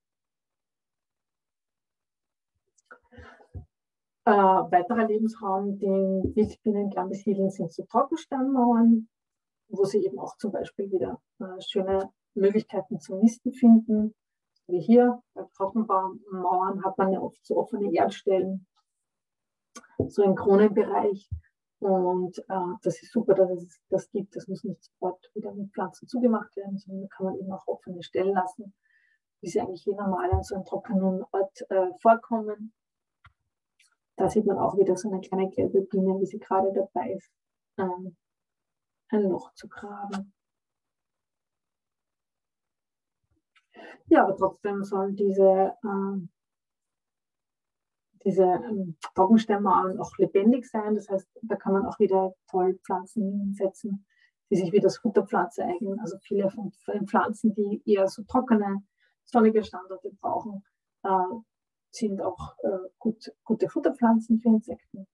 Äh, weiterer Lebensraum, den Wildbienen gern besiedeln, sind so Trockensteinmauern, wo sie eben auch zum Beispiel wieder äh, schöne Möglichkeiten zum Nisten finden. Wie hier bei Trockenbaumauern hat man ja oft so offene Erdstellen, so im Kronenbereich. Und äh, das ist super, dass es das gibt. Das muss nicht sofort wieder mit Pflanzen zugemacht werden, sondern kann man eben auch offene Stellen lassen, wie sie eigentlich hier normal an so einem trockenen Ort äh, vorkommen. Da sieht man auch wieder so eine kleine gelbe Biene, wie sie gerade dabei ist, ähm, ein Loch zu graben. Ja, aber trotzdem sollen diese ähm, diese ähm, Trockenstämme auch lebendig sein. Das heißt, da kann man auch wieder toll Pflanzen hinsetzen, die sich wie das Futterpflanze eignen. Also viele von, den Pflanzen, die eher so trockene, sonnige Standorte brauchen, äh, sind auch äh, gut, gute Futterpflanzen für Insekten.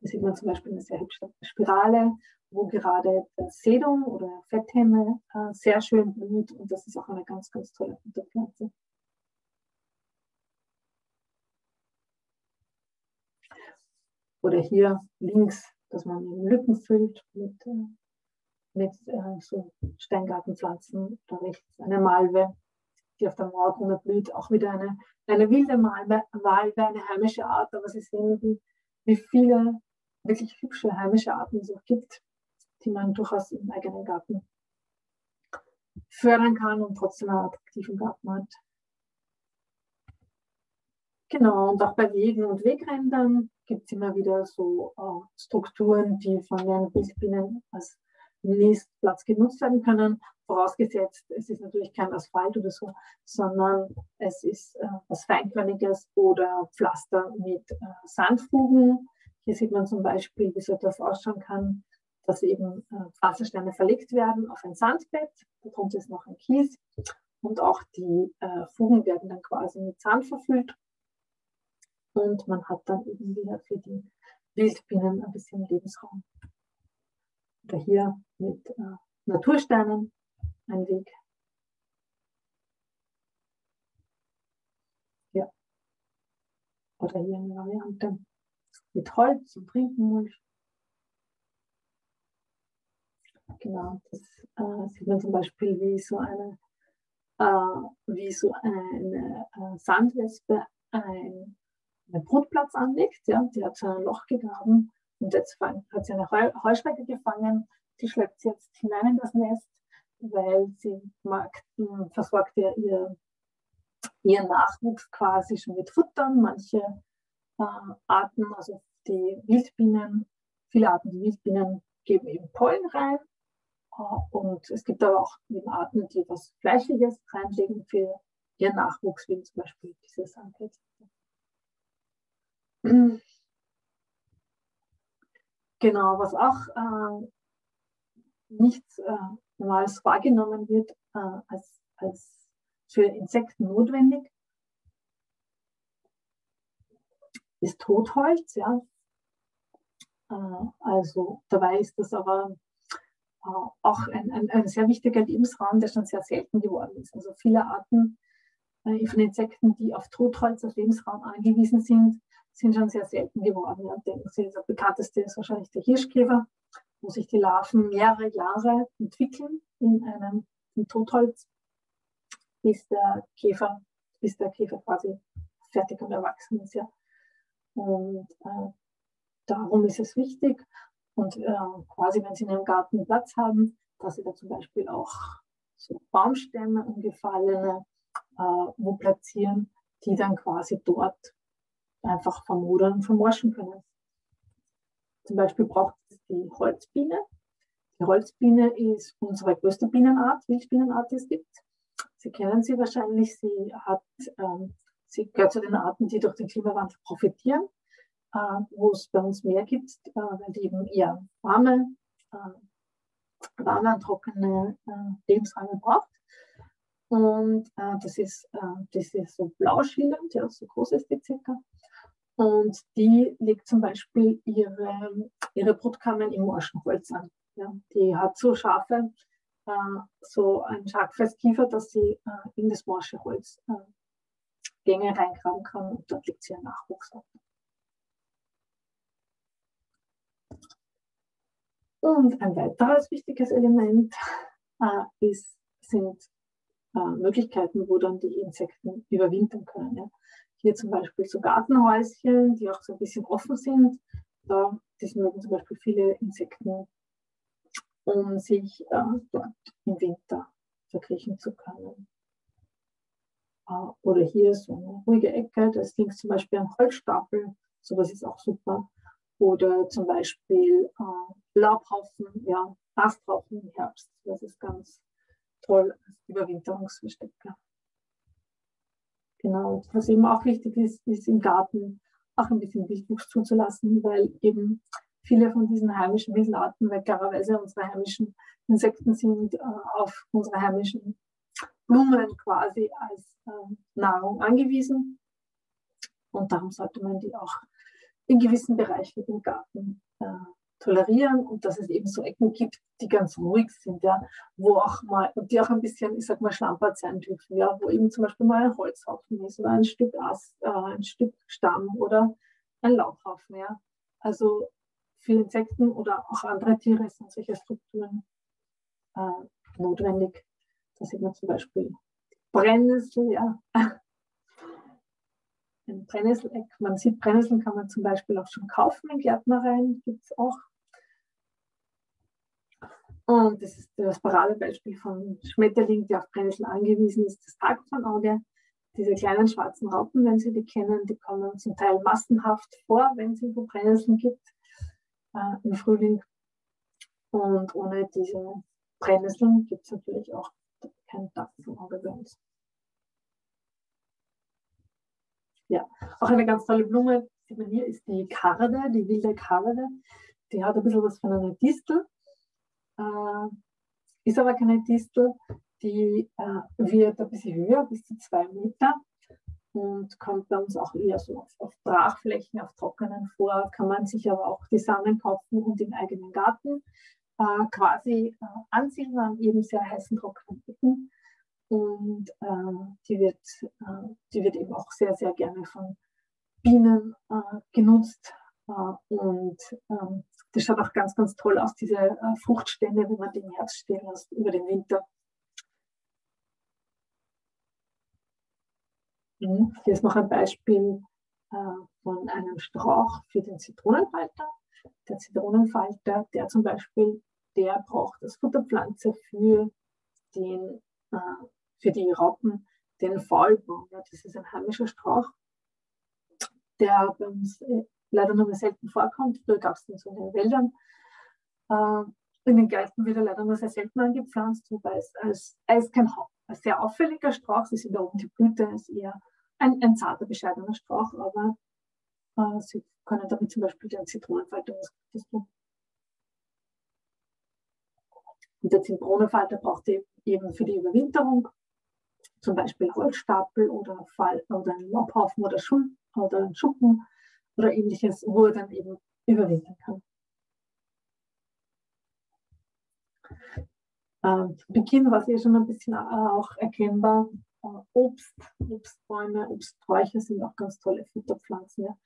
Hier sieht man zum Beispiel eine sehr hübsche Spirale, wo gerade Sedum oder Fetthenne äh, sehr schön blüht und das ist auch eine ganz, ganz tolle Futterpflanze. Oder hier links, dass man Lücken füllt mit, äh, mit äh, so Steingartenpflanzen. Oder rechts eine Malve, die auf der Mauerkrone blüht. Auch wieder eine, eine wilde Malve, Malve, eine heimische Art. Aber Sie sehen, wie, wie viele wirklich hübsche heimische Arten es auch gibt, die man durchaus im eigenen Garten fördern kann und trotzdem einen attraktiven Garten hat. Genau, und auch bei Wegen und Wegrändern gibt es immer wieder so äh, Strukturen, die von den Wildbienen als Nistplatz genutzt werden können. Vorausgesetzt, es ist natürlich kein Asphalt oder so, sondern es ist äh, was Feinkörniges oder Pflaster mit äh, Sandfugen. Hier sieht man zum Beispiel, wie so das ausschauen kann, dass eben äh, Wassersteine verlegt werden auf ein Sandbett. Darunter ist noch ein Kies. Und auch die äh, Fugen werden dann quasi mit Sand verfüllt und man hat dann eben wieder für die Wildbienen ein bisschen Lebensraum. Oder hier mit äh, Natursteinen ein Weg. Ja. oder hier eine Variante mit Holz und Trinkenmulch. Genau, das äh, sieht man zum Beispiel, wie so eine, äh, wie so eine äh, Sandwespe ein, einen Brutplatz anlegt. Ja? Die hat so ein Loch gegraben und jetzt hat sie eine Heu Heuschrecke gefangen. Die schleppt sie jetzt hinein in das Nest, weil sie mag, versorgt ja ihr, ihren Nachwuchs quasi schon mit Futtern. Manche äh, Arten, also die Wildbienen, viele Arten der Wildbienen geben eben Pollen rein. Äh, und es gibt aber auch Arten, die was Fleischliches reinlegen für ihren Nachwuchs, wie zum Beispiel diese Sandkätzchen. Genau, was auch äh, nicht äh, normals wahrgenommen wird äh, als, als für Insekten notwendig, ist Totholz. Ja. Äh, also dabei ist das aber äh, auch ein, ein, ein, sehr wichtiger Lebensraum, der schon sehr selten geworden ist. Also viele Arten äh, von Insekten, die auf Totholz als Lebensraum angewiesen sind, sind schon sehr selten geworden. Ja. Denken Sie, der bekannteste ist wahrscheinlich der Hirschkäfer, wo sich die Larven mehrere Jahre entwickeln in einem in Totholz, bis der Käfer, bis der Käfer quasi fertig und erwachsen ist. Ja. Und äh, darum ist es wichtig. Und äh, quasi, wenn Sie in einem Garten Platz haben, dass Sie da zum Beispiel auch so Baumstämme, umgefallene, äh, wo platzieren, die dann quasi dort einfach vermodern und vermorschen können. Zum Beispiel braucht es die Holzbiene. Die Holzbiene ist unsere größte Bienenart, Wildbienenart, die es gibt. Sie kennen sie wahrscheinlich. Sie, hat, ähm, sie gehört zu den Arten, die durch den Klimawandel profitieren, äh, wo es bei uns mehr gibt, äh, weil die eben eher warme, äh, warme und trockene äh, Lebensräume braucht. Und äh, das, ist, äh, das ist so blau schillernd, ja, so groß ist die circa. Und die legt zum Beispiel ihre, ihre Brutkammern im Morschenholz an. Ja, die hat so scharfe, äh, so ein scharfes Kiefer, dass sie äh, in das morsche Holz äh, Gänge reingraben kann und dort liegt sie ihr Nachwuchs ab. Und ein weiteres wichtiges Element äh, ist, sind äh, Möglichkeiten, wo dann die Insekten überwintern können. Ja. Hier zum Beispiel so Gartenhäuschen, die auch so ein bisschen offen sind. Da, das mögen zum Beispiel viele Insekten, um sich äh, dort im Winter verkriechen zu können. Äh, oder hier so eine ruhige Ecke, da ist links zum Beispiel ein Holzstapel, sowas ist auch super. Oder zum Beispiel äh, Laubhaufen, ja, Astraufen im Herbst, das ist ganz toll als Überwinterungsversteck. Genau, was eben auch wichtig ist, ist im Garten auch ein bisschen Wildwuchs zuzulassen, weil eben viele von diesen heimischen Wildarten, weil klarerweise unsere heimischen Insekten sind äh, auf unsere heimischen Blumen quasi als äh, Nahrung angewiesen. Und darum sollte man die auch in gewissen Bereichen im Garten äh, tolerieren und dass es eben so Ecken gibt, die ganz ruhig sind, ja, wo auch mal, die auch ein bisschen, ich sag mal, schlampert sein dürfen, ja, wo eben zum Beispiel mal ein Holzhaufen ist oder ein Stück Ast, äh, ein Stück Stamm oder ein Laubhaufen, ja. Also für Insekten oder auch andere Tiere sind solche Strukturen äh, notwendig. Da sieht man zum Beispiel Brennnessel, ja. Ein Brennnesseleck. Man sieht, Brennnesseln kann man zum Beispiel auch schon kaufen in Gärtnereien, gibt es auch. Und das ist das Paradebeispiel von Schmetterling, der auf Brennnessel angewiesen ist, das Tagpfannauge. Diese kleinen schwarzen Raupen, wenn Sie die kennen, die kommen zum Teil massenhaft vor, wenn es irgendwo Brennnesseln gibt äh, im Frühling. Und ohne diese Brennnesseln gibt es natürlich auch kein Tagpfannauge bei uns. Ja, auch eine ganz tolle Blume, sieht man hier, ist die Karde, die wilde Karde. Die hat ein bisschen was von einer Distel. Äh, ist aber keine Distel, die äh, wird ein bisschen höher, bis zu zwei Meter. Und kommt bei uns auch eher so auf, auf Brachflächen, auf trockenen vor, kann man sich aber auch die Samen kaufen und im eigenen Garten äh, quasi äh, ansiedeln an eben sehr heißen, trockenen Ecken. Und äh, die, wird, äh, die wird eben auch sehr, sehr gerne von Bienen äh, genutzt. Äh, und ähm, das schaut auch ganz, ganz toll aus, diese äh, Fruchtstände, wenn man die im Herbst stehen lässt über den Winter. Mhm. Hier ist noch ein Beispiel äh, von einem Strauch für den Zitronenfalter. Der Zitronenfalter, der zum Beispiel, der braucht als Futterpflanze für, den, äh, für die Raupen den Faulbaum. Ja, das ist ein heimischer Strauch, der bei uns äh, leider nur mehr selten vorkommt. Früher gab es den so in den Wäldern. Äh, in den Gärten wird er leider nur sehr selten angepflanzt, wobei es als, ist kein ein sehr auffälliger Strauch. Sie sehen da oben die Blüte, ist eher ein, ein zarter, bescheidener Strauch, aber äh, Sie können damit zum Beispiel den Zitronenfalter Gutes tun. Und der Zitronenfalter braucht eben für die Überwinterung zum Beispiel Holzstapel oder, Fall, oder einen Laubhaufen oder, oder einen Schuppen oder ähnliches, wo er dann eben überwintern kann. Ähm, zu Beginn war es ja schon ein bisschen äh, auch erkennbar, äh, Obst, Obstbäume, Obststräucher sind auch ganz tolle Futterpflanzen. Ja.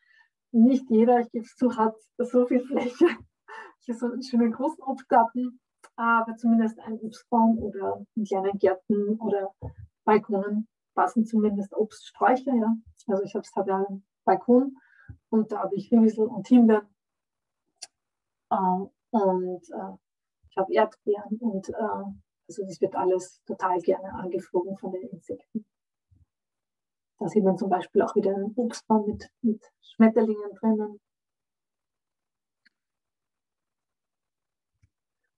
Nicht jeder, ich gebe es zu, hat so viel Fläche, hier so einen schönen großen Obstgarten, aber zumindest ein Obstbaum oder in kleinen Gärten oder Balkonen passen zumindest Obststräucher. Ja. Also ich habe hab ja einen Balkon und da habe ich Riesel und Himbeeren äh, und äh, ich habe Erdbeeren und äh, also das wird alles total gerne angeflogen von den Insekten. Da sieht man zum Beispiel auch wieder einen Obstbaum mit, mit Schmetterlingen drinnen.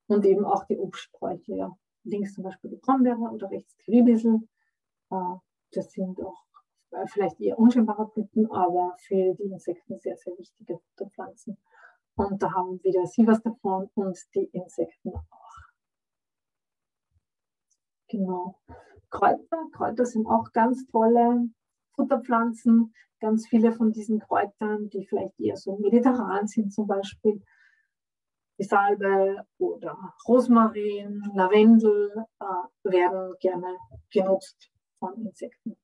Und eben auch die Obststräucher. Ja. Links zum Beispiel die Brombeere oder rechts die Riebissel. Äh, das sind auch äh, vielleicht eher unscheinbare Blüten, aber für die Insekten sehr, sehr wichtige Futterpflanzen. Und da haben wieder sie was davon und die Insekten auch. Genau. Kräuter. Kräuter sind auch ganz tolle Futterpflanzen. Ganz viele von diesen Kräutern, die vielleicht eher so mediterran sind, zum Beispiel die Salbe oder Rosmarin, Lavendel, äh, werden gerne genutzt von Insekten.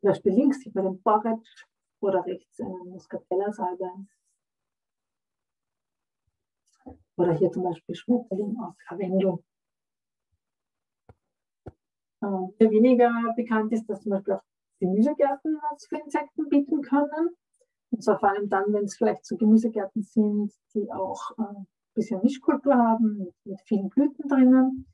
Zum Beispiel links sieht man den Borretsch oder rechts eine Muscatella-Salbe. Oder hier zum Beispiel Schmetterling aus Lavendel. Äh, weniger bekannt ist, dass zum Beispiel auch Gemüsegärten was für Insekten bieten können. Und zwar vor allem dann, wenn es vielleicht so Gemüsegärten sind, die auch äh, ein bisschen Mischkultur haben, mit, vielen Blüten drinnen.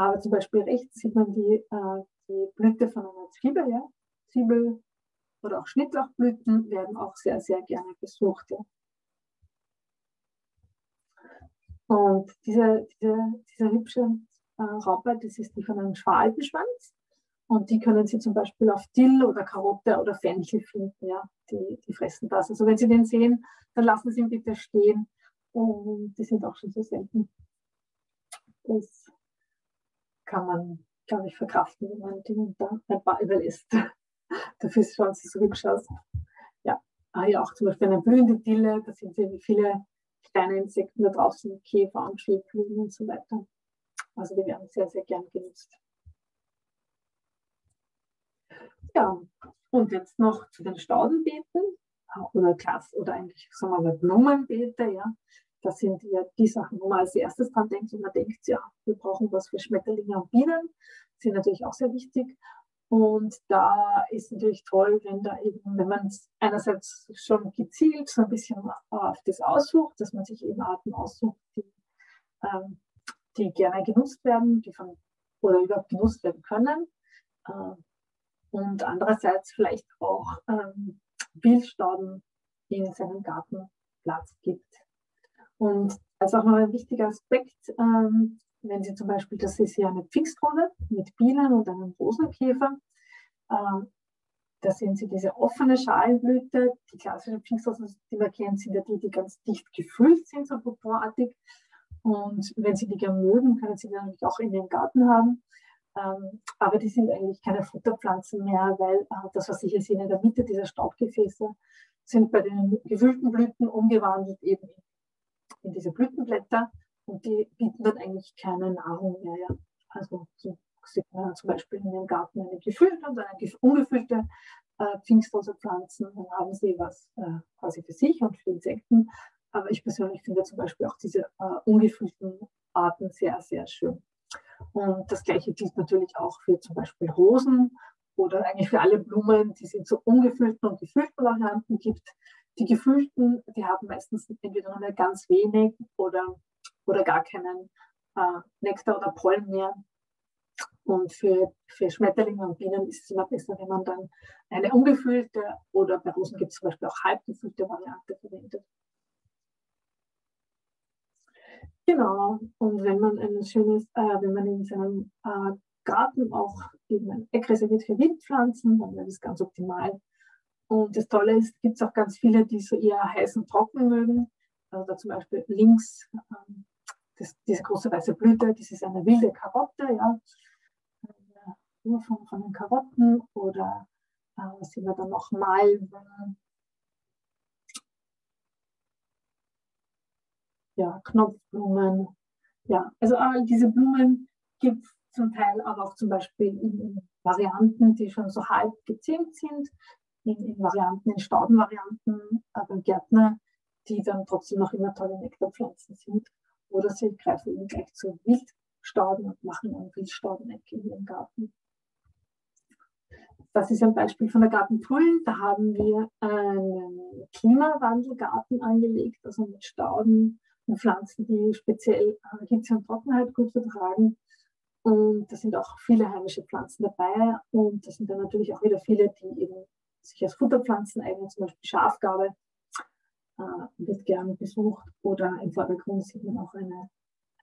Aber zum Beispiel rechts sieht man die, äh, die Blüte von einer Zwiebel. Ja? Zwiebel oder auch Schnittlauchblüten werden auch sehr, sehr gerne besucht. Ja? Und diese, diese, diese hübsche äh, Raupe, das ist die von einem Schwalbenschwanz. Und die können Sie zum Beispiel auf Dill oder Karotte oder Fenchel finden. Ja? Die, die fressen das. Also wenn Sie den sehen, dann lassen Sie ihn bitte stehen. Und die sind auch schon so selten. Das kann man, glaube ich, verkraften, wenn man die unter ein paar überlässt. Sie so hübsch aus. Ja, ah, ja, auch zum Beispiel eine blühende Dille. Da sind sehr viele kleine Insekten da draußen, Käfer und Schwebfliegen und so weiter. Also die werden sehr, sehr gern genutzt. Ja, und jetzt noch zu den Staudenbeeten oder Klass oder eigentlich sagen wir mal Blumenbeete, ja. Das sind ja die Sachen, wo man als erstes dran denkt und man denkt, ja, wir brauchen was für Schmetterlinge und Bienen. Sind natürlich auch sehr wichtig. Und da ist natürlich toll, wenn da eben, wenn man es einerseits schon gezielt so ein bisschen auf das aussucht, dass man sich eben Arten aussucht, die, ähm, die gerne genutzt werden, die von oder überhaupt genutzt werden können. Äh, und andererseits vielleicht auch ähm, Wildstauden in seinem Garten Platz gibt. Und als auch noch ein wichtiger Aspekt, ähm, wenn Sie zum Beispiel, das ist ja eine Pfingstrunde mit Bienen und einem Rosenkäfer, ähm, da sehen Sie diese offene Schalenblüte. Die klassischen Pfingstrose, die man kennt, sind ja die, die ganz dicht gefüllt sind, so purpurartig. Und wenn Sie die gerne mögen, können Sie die natürlich auch in den Garten haben. Ähm, aber die sind eigentlich keine Futterpflanzen mehr, weil äh, das, was Sie hier sehen in der Mitte dieser Staubgefäße, sind bei den gefüllten Blüten umgewandelt eben in diese Blütenblätter und die bieten dann eigentlich keine Nahrung mehr. Ja. Also so sieht man zum Beispiel in dem Garten eine gefüllte und eine ungefüllte äh, Pfingstrosepflanzen, dann haben sie was äh, quasi für sich und für Insekten. Aber ich persönlich finde zum Beispiel auch diese äh, ungefüllten Arten sehr, sehr schön. Und das gleiche gilt natürlich auch für zum Beispiel Rosen oder eigentlich für alle Blumen, die es in so ungefüllten und gefüllten Varianten gibt. Die gefüllten, die haben meistens entweder nur ganz wenig oder, oder gar keinen äh, Nektar oder Pollen mehr. Und für, für Schmetterlinge und Bienen ist es immer besser, wenn man dann eine ungefüllte oder bei Rosen gibt es zum Beispiel auch halbgefüllte Variante verwendet. Genau, und wenn man ein schönes, äh, wenn man in seinem äh, Garten auch eben ein Eck reserviert für Wildpflanzen, dann wäre das ganz optimal. Und das Tolle ist, gibt es auch ganz viele, die so eher heiß und trocken mögen. Also da zum Beispiel links ähm, das, diese große weiße Blüte, das ist eine wilde Karotte, ja. Nur von, von den Karotten oder äh, was sehen wir dann noch? Malven, ja, Knopfblumen. Ja, also all diese Blumen gibt es zum Teil aber auch zum Beispiel in Varianten, die schon so halb gezähmt sind, in, in Varianten, in Staudenvarianten, aber Gärtner, die dann trotzdem noch immer tolle Nektarpflanzen sind. Oder sie greifen eben gleich zu Wildstauden und machen einen Wildstaudeneck in ihrem Garten. Das ist ein Beispiel von der Gartenpullen. Da haben wir einen Klimawandelgarten angelegt, also mit Stauden und Pflanzen, die speziell Hitze und Trockenheit gut vertragen. Und da sind auch viele heimische Pflanzen dabei. Und da sind dann natürlich auch wieder viele, die eben sich als Futterpflanzen eignen, zum Beispiel Schafgabe äh, wird gern besucht. Oder im Vordergrund sieht man auch eine,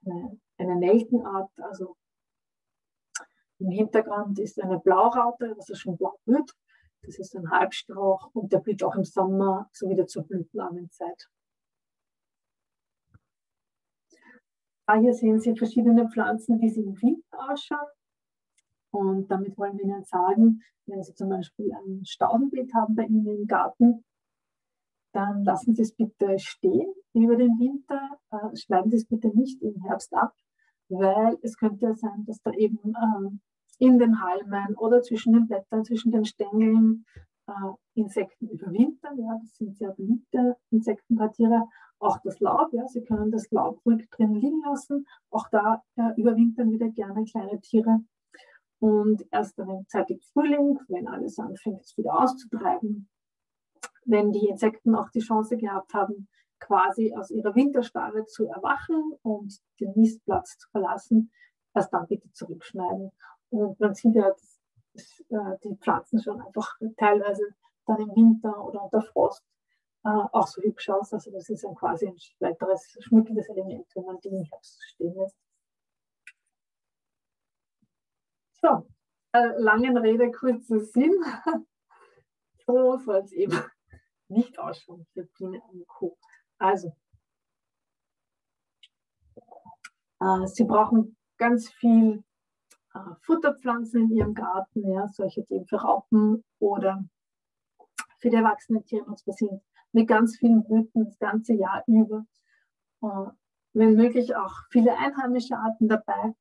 eine, eine Nelkenart. Also im Hintergrund ist eine Blauraute, was also schon blau blüht. Das ist ein Halbstrauch und der blüht auch im Sommer so wieder zur Blütenarmenzeit. Ah, hier sehen Sie verschiedene Pflanzen, wie sie im Winter ausschauen. Und damit wollen wir Ihnen sagen, wenn Sie zum Beispiel ein Staudenbeet haben bei Ihnen im Garten, dann lassen Sie es bitte stehen über den Winter. Äh, schneiden Sie es bitte nicht im Herbst ab, weil es könnte sein, dass da eben äh, in den Halmen oder zwischen den Blättern, zwischen den Stängeln äh, Insekten überwintern. Ja, das sind sehr beliebte Insektenpartiere. Auch das Laub, ja, Sie können das Laub ruhig drin liegen lassen. Auch da äh, überwintern wieder gerne kleine Tiere. Und erst dann im zeitigen Frühling, wenn alles anfängt, es wieder auszutreiben, wenn die Insekten auch die Chance gehabt haben, quasi aus ihrer Winterstarre zu erwachen und den Nistplatz zu verlassen, erst dann bitte zurückschneiden. Und man sieht ja, dass, äh, die Pflanzen schon einfach teilweise dann im Winter oder unter Frost äh, auch so hübsch aus. Also das ist ein quasi ein weiteres schmückendes Element, wenn man die im Herbst stehen lässt. So, äh, langen Rede, kurzer Sinn. so soll es eben nicht ausschauen für Biene und Co. Also, äh, Sie brauchen ganz viel äh, Futterpflanzen in Ihrem Garten, ja, solche, die für Raupen oder für die erwachsenen Tiere nutzbar sind, mit ganz vielen Blüten das ganze Jahr über. Äh, wenn möglich auch viele einheimische Arten dabei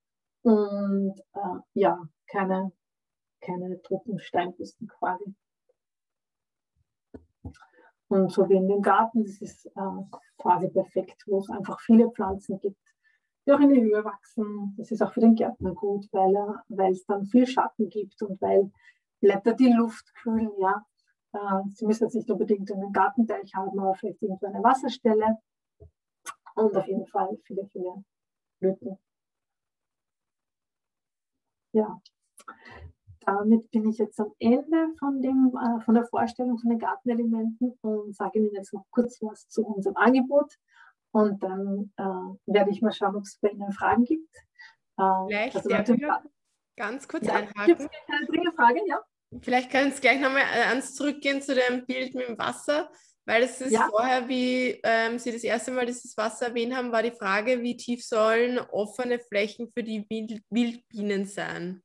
und äh, ja, keine, keine toten Steinbüsten quasi. Und so wie in dem Garten, das ist äh, quasi perfekt, wo es einfach viele Pflanzen gibt, die auch in die Höhe wachsen. Das ist auch für den Gärtner gut, weil, er, weil es dann viel Schatten gibt und weil Blätter die Luft kühlen. Ja. Äh, Sie müssen jetzt nicht unbedingt einen Gartenteich haben, aber vielleicht irgendwo eine Wasserstelle. Und auf jeden Fall viele, viele Blüten. Ja, damit bin ich jetzt am Ende von, dem, äh, von der Vorstellung von den Gartenelementen und sage Ihnen jetzt noch kurz was zu unserem Angebot. Und dann äh, werde ich mal schauen, ob es bei Ihnen Fragen gibt. Äh, Vielleicht also darf ganz kurz ja, einhaken. Gibt es eine dringende Frage? Ja. Vielleicht können Sie gleich nochmal äh, ans zurückgehen zu dem Bild mit dem Wasser, weil es ist ja. vorher, wie ähm, Sie das erste Mal dieses Wasser erwähnt haben, war die Frage, wie tief sollen offene Flächen für die Wild Wildbienen sein?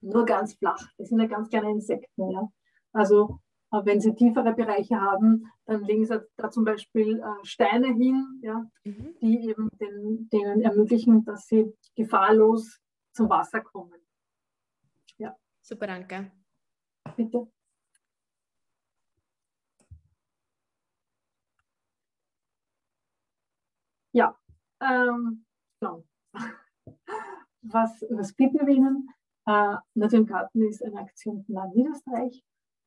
Nur ganz flach. Das sind ja ganz kleine Insekten. Ja. Also äh, wenn Sie tiefere Bereiche haben, dann legen Sie da zum Beispiel äh, Steine hin, ja, mhm. die eben den, denen ermöglichen, dass sie gefahrlos zum Wasser kommen. Ja. Super, danke. Bitte. Ja, ähm, genau. Was, was bieten wir Ihnen? Äh, Natur im Garten ist eine Aktion von Land Niederösterreich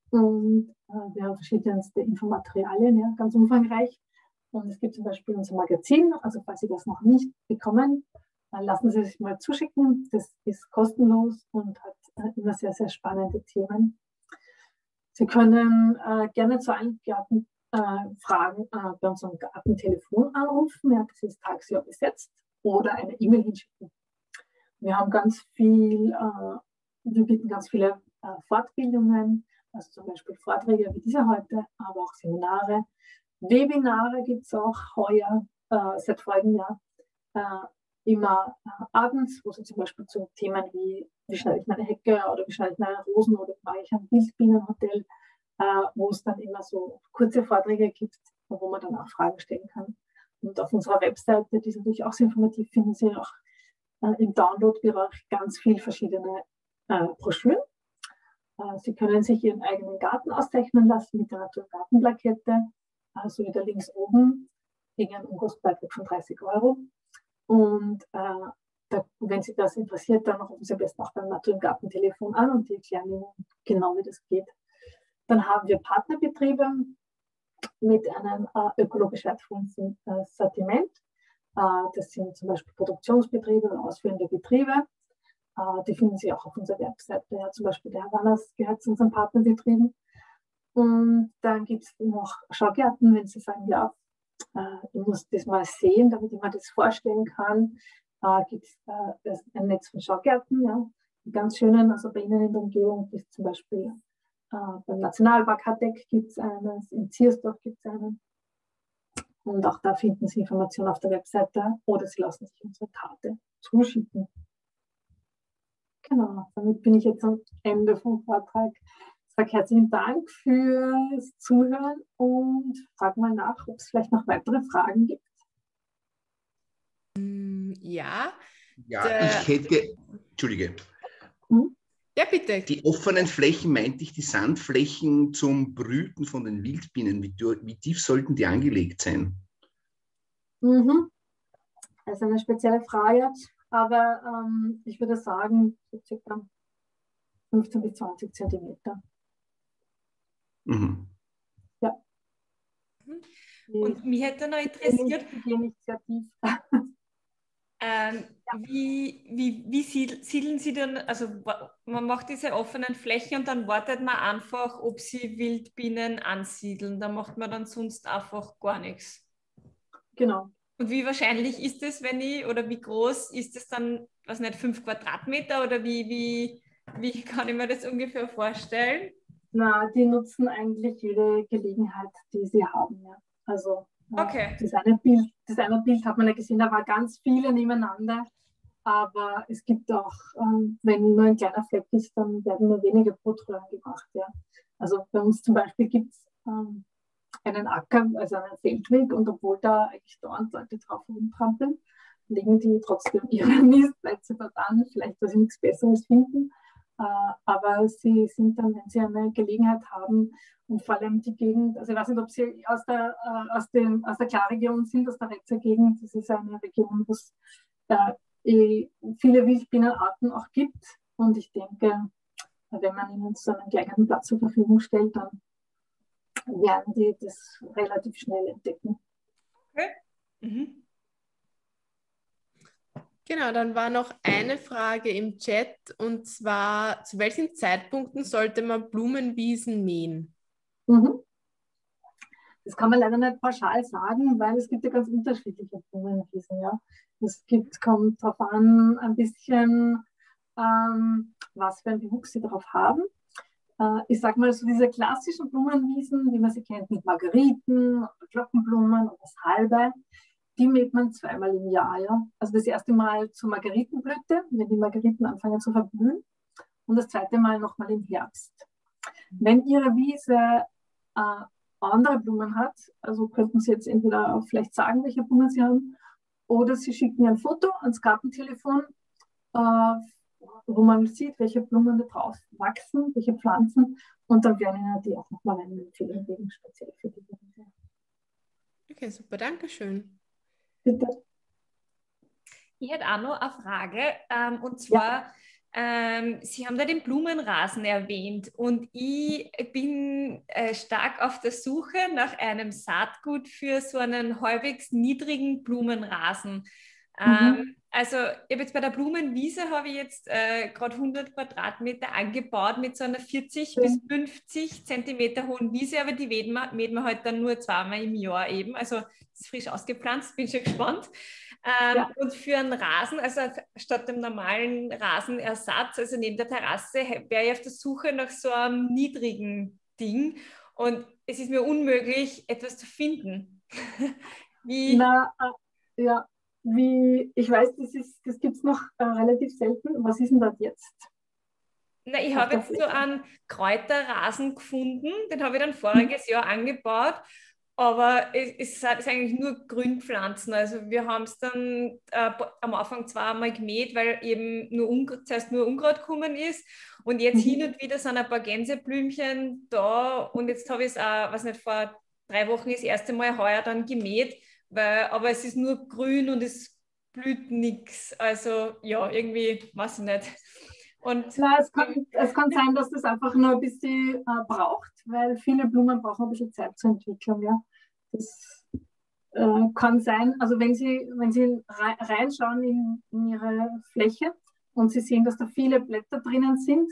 und äh, wir haben verschiedenste Infomaterialien, ja, ganz umfangreich. Und es gibt zum Beispiel unser Magazin, also falls Sie das noch nicht bekommen, dann lassen Sie sich mal zuschicken. Das ist kostenlos und hat äh, immer sehr, sehr spannende Themen. Sie können äh, gerne zu allen Gartenfragen äh, bei unserem Gartentelefon anrufen. Ja, das ist tagsüber besetzt oder eine E-Mail hinschicken. Wir haben ganz viel, äh, wir bieten ganz viele äh, Fortbildungen, also zum Beispiel Vorträge wie diese heute, aber auch Seminare. Webinare gibt es auch heuer, äh, seit folgendem Jahr, äh, immer äh, abends, wo sie zum Beispiel zu Themen wie, wie schneide ich meine Hecke oder wie schneide ich meine Rosen oder mache ich ein Wildbienenhotel, äh, wo es dann immer so kurze Vorträge gibt, wo man dann auch Fragen stellen kann. Und auf unserer Webseite, die ist natürlich auch sehr informativ, finden Sie auch äh, im Download-Bereich ganz viele verschiedene äh, Broschüren. Äh, Sie können sich Ihren eigenen Garten auszeichnen lassen mit der Naturgartenplakette, also wieder links oben, gegen einen Umkostbeitrag von 30 Euro. Und äh, da, wenn Sie das interessiert, dann rufen Sie am besten auch beim Natur- und Gartentelefon an und die erklären Ihnen genau, wie das geht. Dann haben wir Partnerbetriebe mit einem äh, ökologisch wertvollen äh, Sortiment. Äh, das sind zum Beispiel Produktionsbetriebe und ausführende Betriebe. Äh, die finden Sie auch auf unserer Webseite. Ja, zum Beispiel der Havanas gehört zu unseren Partnerbetrieben. Und dann gibt es noch Schaugärten, wenn Sie sagen, ja, äh, ich muss das mal sehen, damit ich mir das vorstellen kann. Gibt es ein Netz von Schaugärten, ja, ganz schönen, also bei Ihnen in der Umgebung ist zum Beispiel beim Nationalpark Hadeck gibt es eines, in Ziersdorf gibt es einen. Und auch da finden Sie Informationen auf der Webseite oder Sie lassen sich unsere Karte zuschicken. Genau, damit bin ich jetzt am Ende vom Vortrag. Ich sage herzlichen Dank fürs Zuhören und frage mal nach, ob es vielleicht noch weitere Fragen gibt. Mm, ja. Ja, der, ich hätte, Entschuldige. Hm? Ja, bitte. Die offenen Flächen meinte ich die Sandflächen zum Brüten von den Wildbienen. Wie, wie tief sollten die angelegt sein? Mhm. Das ist eine spezielle Frage, aber ähm, ich würde sagen, so circa 15 bis 20 Zentimeter. Mhm. Ja. Und mich hätte noch interessiert. Ich gehe nicht sehr tief. Ähm. Wie, wie, wie siedeln Sie denn, also man macht diese offenen Flächen und dann wartet man einfach, ob Sie Wildbienen ansiedeln. Da macht man dann sonst einfach gar nichts. Genau. Und wie wahrscheinlich ist es, wenn ich, oder wie groß ist es dann, was nicht, fünf Quadratmeter oder wie, wie, wie kann ich mir das ungefähr vorstellen? Na, die nutzen eigentlich jede Gelegenheit, die sie haben. Ja. Also Okay. Das eine, Bild, das eine Bild hat man ja gesehen, da waren ganz viele nebeneinander. Aber es gibt auch, ähm, wenn nur ein kleiner Fleck ist, dann werden nur wenige Brutröhren gemacht. Ja. Also bei uns zum Beispiel gibt es ähm, einen Acker, also einen Feldweg, und obwohl da eigentlich dauernd Leute drauf rumtrampeln, legen die trotzdem ihre Nistplätze dort an, vielleicht weil sie nichts Besseres finden. Äh, aber sie sind dann, wenn sie eine Gelegenheit haben, und vor allem die Gegend, also ich weiß nicht, ob Sie aus der, äh, aus dem, aus der Klarregion sind, aus der Retzer Gegend. Das ist eine Region, wo es eh viele Wildbienenarten auch gibt. Und ich denke, wenn man ihnen so einen geeigneten Platz zur Verfügung stellt, dann werden die das relativ schnell entdecken. Okay. Mhm. Genau, dann war noch eine Frage im Chat und zwar, zu welchen Zeitpunkten sollte man Blumenwiesen mähen? Mhm. Das kann man leider nicht pauschal sagen, weil es gibt ja ganz unterschiedliche Blumenwiesen. Ja. Es kommt darauf an, ein bisschen, ähm, was für einen Bewuchs sie darauf haben. Äh, ich sage mal, so diese klassischen Blumenwiesen, wie man sie kennt, mit Margeriten oder Glockenblumen oder Salbei, die mäht man zweimal im Jahr. Ja? Also das erste Mal zur Margeritenblüte, wenn die Margeriten anfangen zu verblühen, und das zweite Mal nochmal im Herbst. Wenn Ihre Wiese äh, andere Blumen hat, also könnten Sie jetzt entweder vielleicht sagen, welche Blumen Sie haben, oder Sie schicken mir ein Foto ans Gartentelefon äh, wo man sieht, welche Blumen da drauf wachsen, welche Pflanzen. Und dann werden Ihnen die auch nochmal eine Empfehlung geben, speziell für die Blumen. Okay, super, danke schön. Bitte. Ich hätte auch noch eine Frage. Ähm, und zwar, ja. Ähm, Sie haben da den Blumenrasen erwähnt und ich bin äh, stark auf der Suche nach einem Saatgut für so einen halbwegs niedrigen Blumenrasen. Mhm. Also ich habe jetzt bei der Blumenwiese habe ich jetzt äh, gerade 100 Quadratmeter angebaut mit so einer 40 mhm. bis 50 Zentimeter hohen Wiese, aber die mähen wir, mähen wir halt dann nur zweimal im Jahr eben. Also ist frisch ausgepflanzt, bin schon gespannt. Ähm, ja. Und für einen Rasen, also statt dem normalen Rasenersatz, also neben der Terrasse, wäre ich auf der Suche nach so einem niedrigen Ding. Und es ist mir unmöglich, etwas zu finden. Wie Na, äh, ja, wie, ich weiß, das, das gibt es noch äh, relativ selten. Was ist denn das jetzt? Na, ich habe jetzt so einen Kräuterrasen gefunden, den habe ich dann voriges Jahr angebaut, aber es, es ist eigentlich nur Grünpflanzen. Also wir haben es dann äh, am Anfang zwar einmal gemäht, weil eben nur zuerst nur Unkraut gekommen ist und jetzt mhm. hin und wieder sind ein paar Gänseblümchen da und jetzt habe ich es auch, was nicht, vor drei Wochen das erste Mal heuer dann gemäht weil, aber es ist nur grün und es blüht nichts. Also ja, irgendwie, weiß ich nicht. Und Na, es, kann, es kann sein, dass das einfach nur ein bisschen äh, braucht, weil viele Blumen brauchen ein bisschen Zeit zur Entwicklung. Ja. Das äh, kann sein, also wenn Sie, wenn Sie reinschauen in, in Ihre Fläche und Sie sehen, dass da viele Blätter drinnen sind,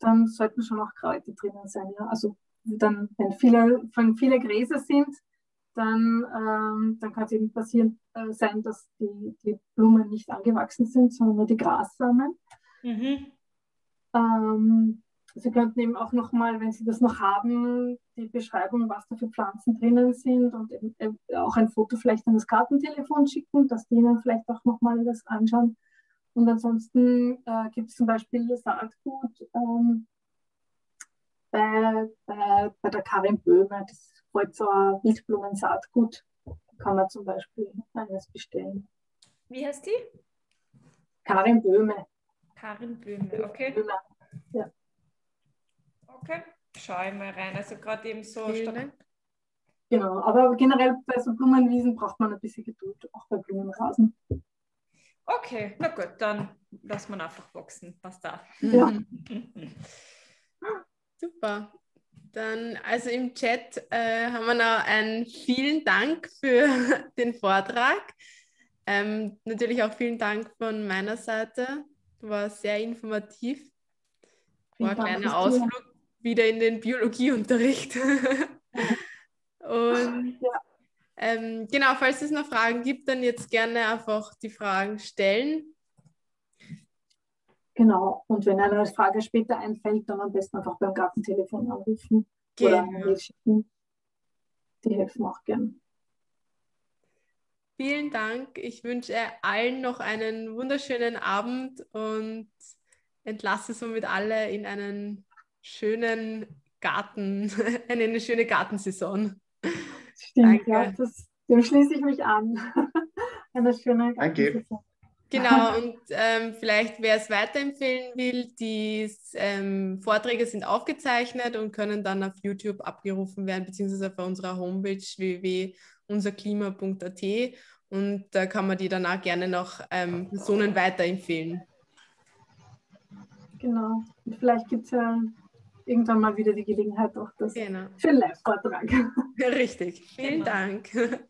dann sollten schon auch Kräuter drinnen sein. Ja. Also dann, wenn viele, wenn viele Gräser sind, dann, ähm, dann kann es eben passieren äh, sein, dass die, die Blumen nicht angewachsen sind, sondern nur die Grassamen. Mhm. Ähm, Sie könnten eben auch nochmal, wenn Sie das noch haben, die Beschreibung, was da für Pflanzen drinnen sind und eben, auch ein Foto vielleicht an das Kartentelefon schicken, dass die Ihnen vielleicht auch nochmal das anschauen. Und ansonsten äh, gibt es zum Beispiel Saatgut ähm, bei, bei, bei der Karin Böhme, das Holzer Wildblumensaatgut. Da kann man zum Beispiel eines bestellen. Wie heißt die? Karin Böhme. Karin Böhme, okay. Böhme. Ja. Okay, schau ich mal rein. Also gerade eben so. Genau, aber generell bei so Blumenwiesen braucht man ein bisschen Geduld, auch bei Blumenrasen. Okay, na gut, dann lass man einfach wachsen, was da. Ja. Super. Dann, also im Chat äh, haben wir noch einen vielen Dank für den Vortrag. Ähm, natürlich auch vielen Dank von meiner Seite. War sehr informativ. War ein kleiner Ausflug wieder in den Biologieunterricht. Und ja. ähm, genau, falls es noch Fragen gibt, dann jetzt gerne einfach die Fragen stellen. Genau. Und wenn eine Frage später einfällt, dann am besten einfach beim Gartentelefon anrufen genau. oder Mail schicken. Die helfen auch gern. Vielen Dank. Ich wünsche allen noch einen wunderschönen Abend und entlasse somit alle in einen schönen Garten, in eine schöne Gartensaison. Stimmt, Danke. ja, das, dem schließe ich mich an. eine schöne Gartensaison. Danke. Genau, und ähm, vielleicht, wer es weiterempfehlen will, die ähm, Vorträge sind aufgezeichnet und können dann auf YouTube abgerufen werden, beziehungsweise auf unserer Homepage www.unserklima.at und da kann man die danach gerne noch ähm, Personen weiterempfehlen. Genau, und vielleicht gibt es ja irgendwann mal wieder die Gelegenheit, auch das genau. für einen Live-Vortrag. Richtig, vielen genau. Dank.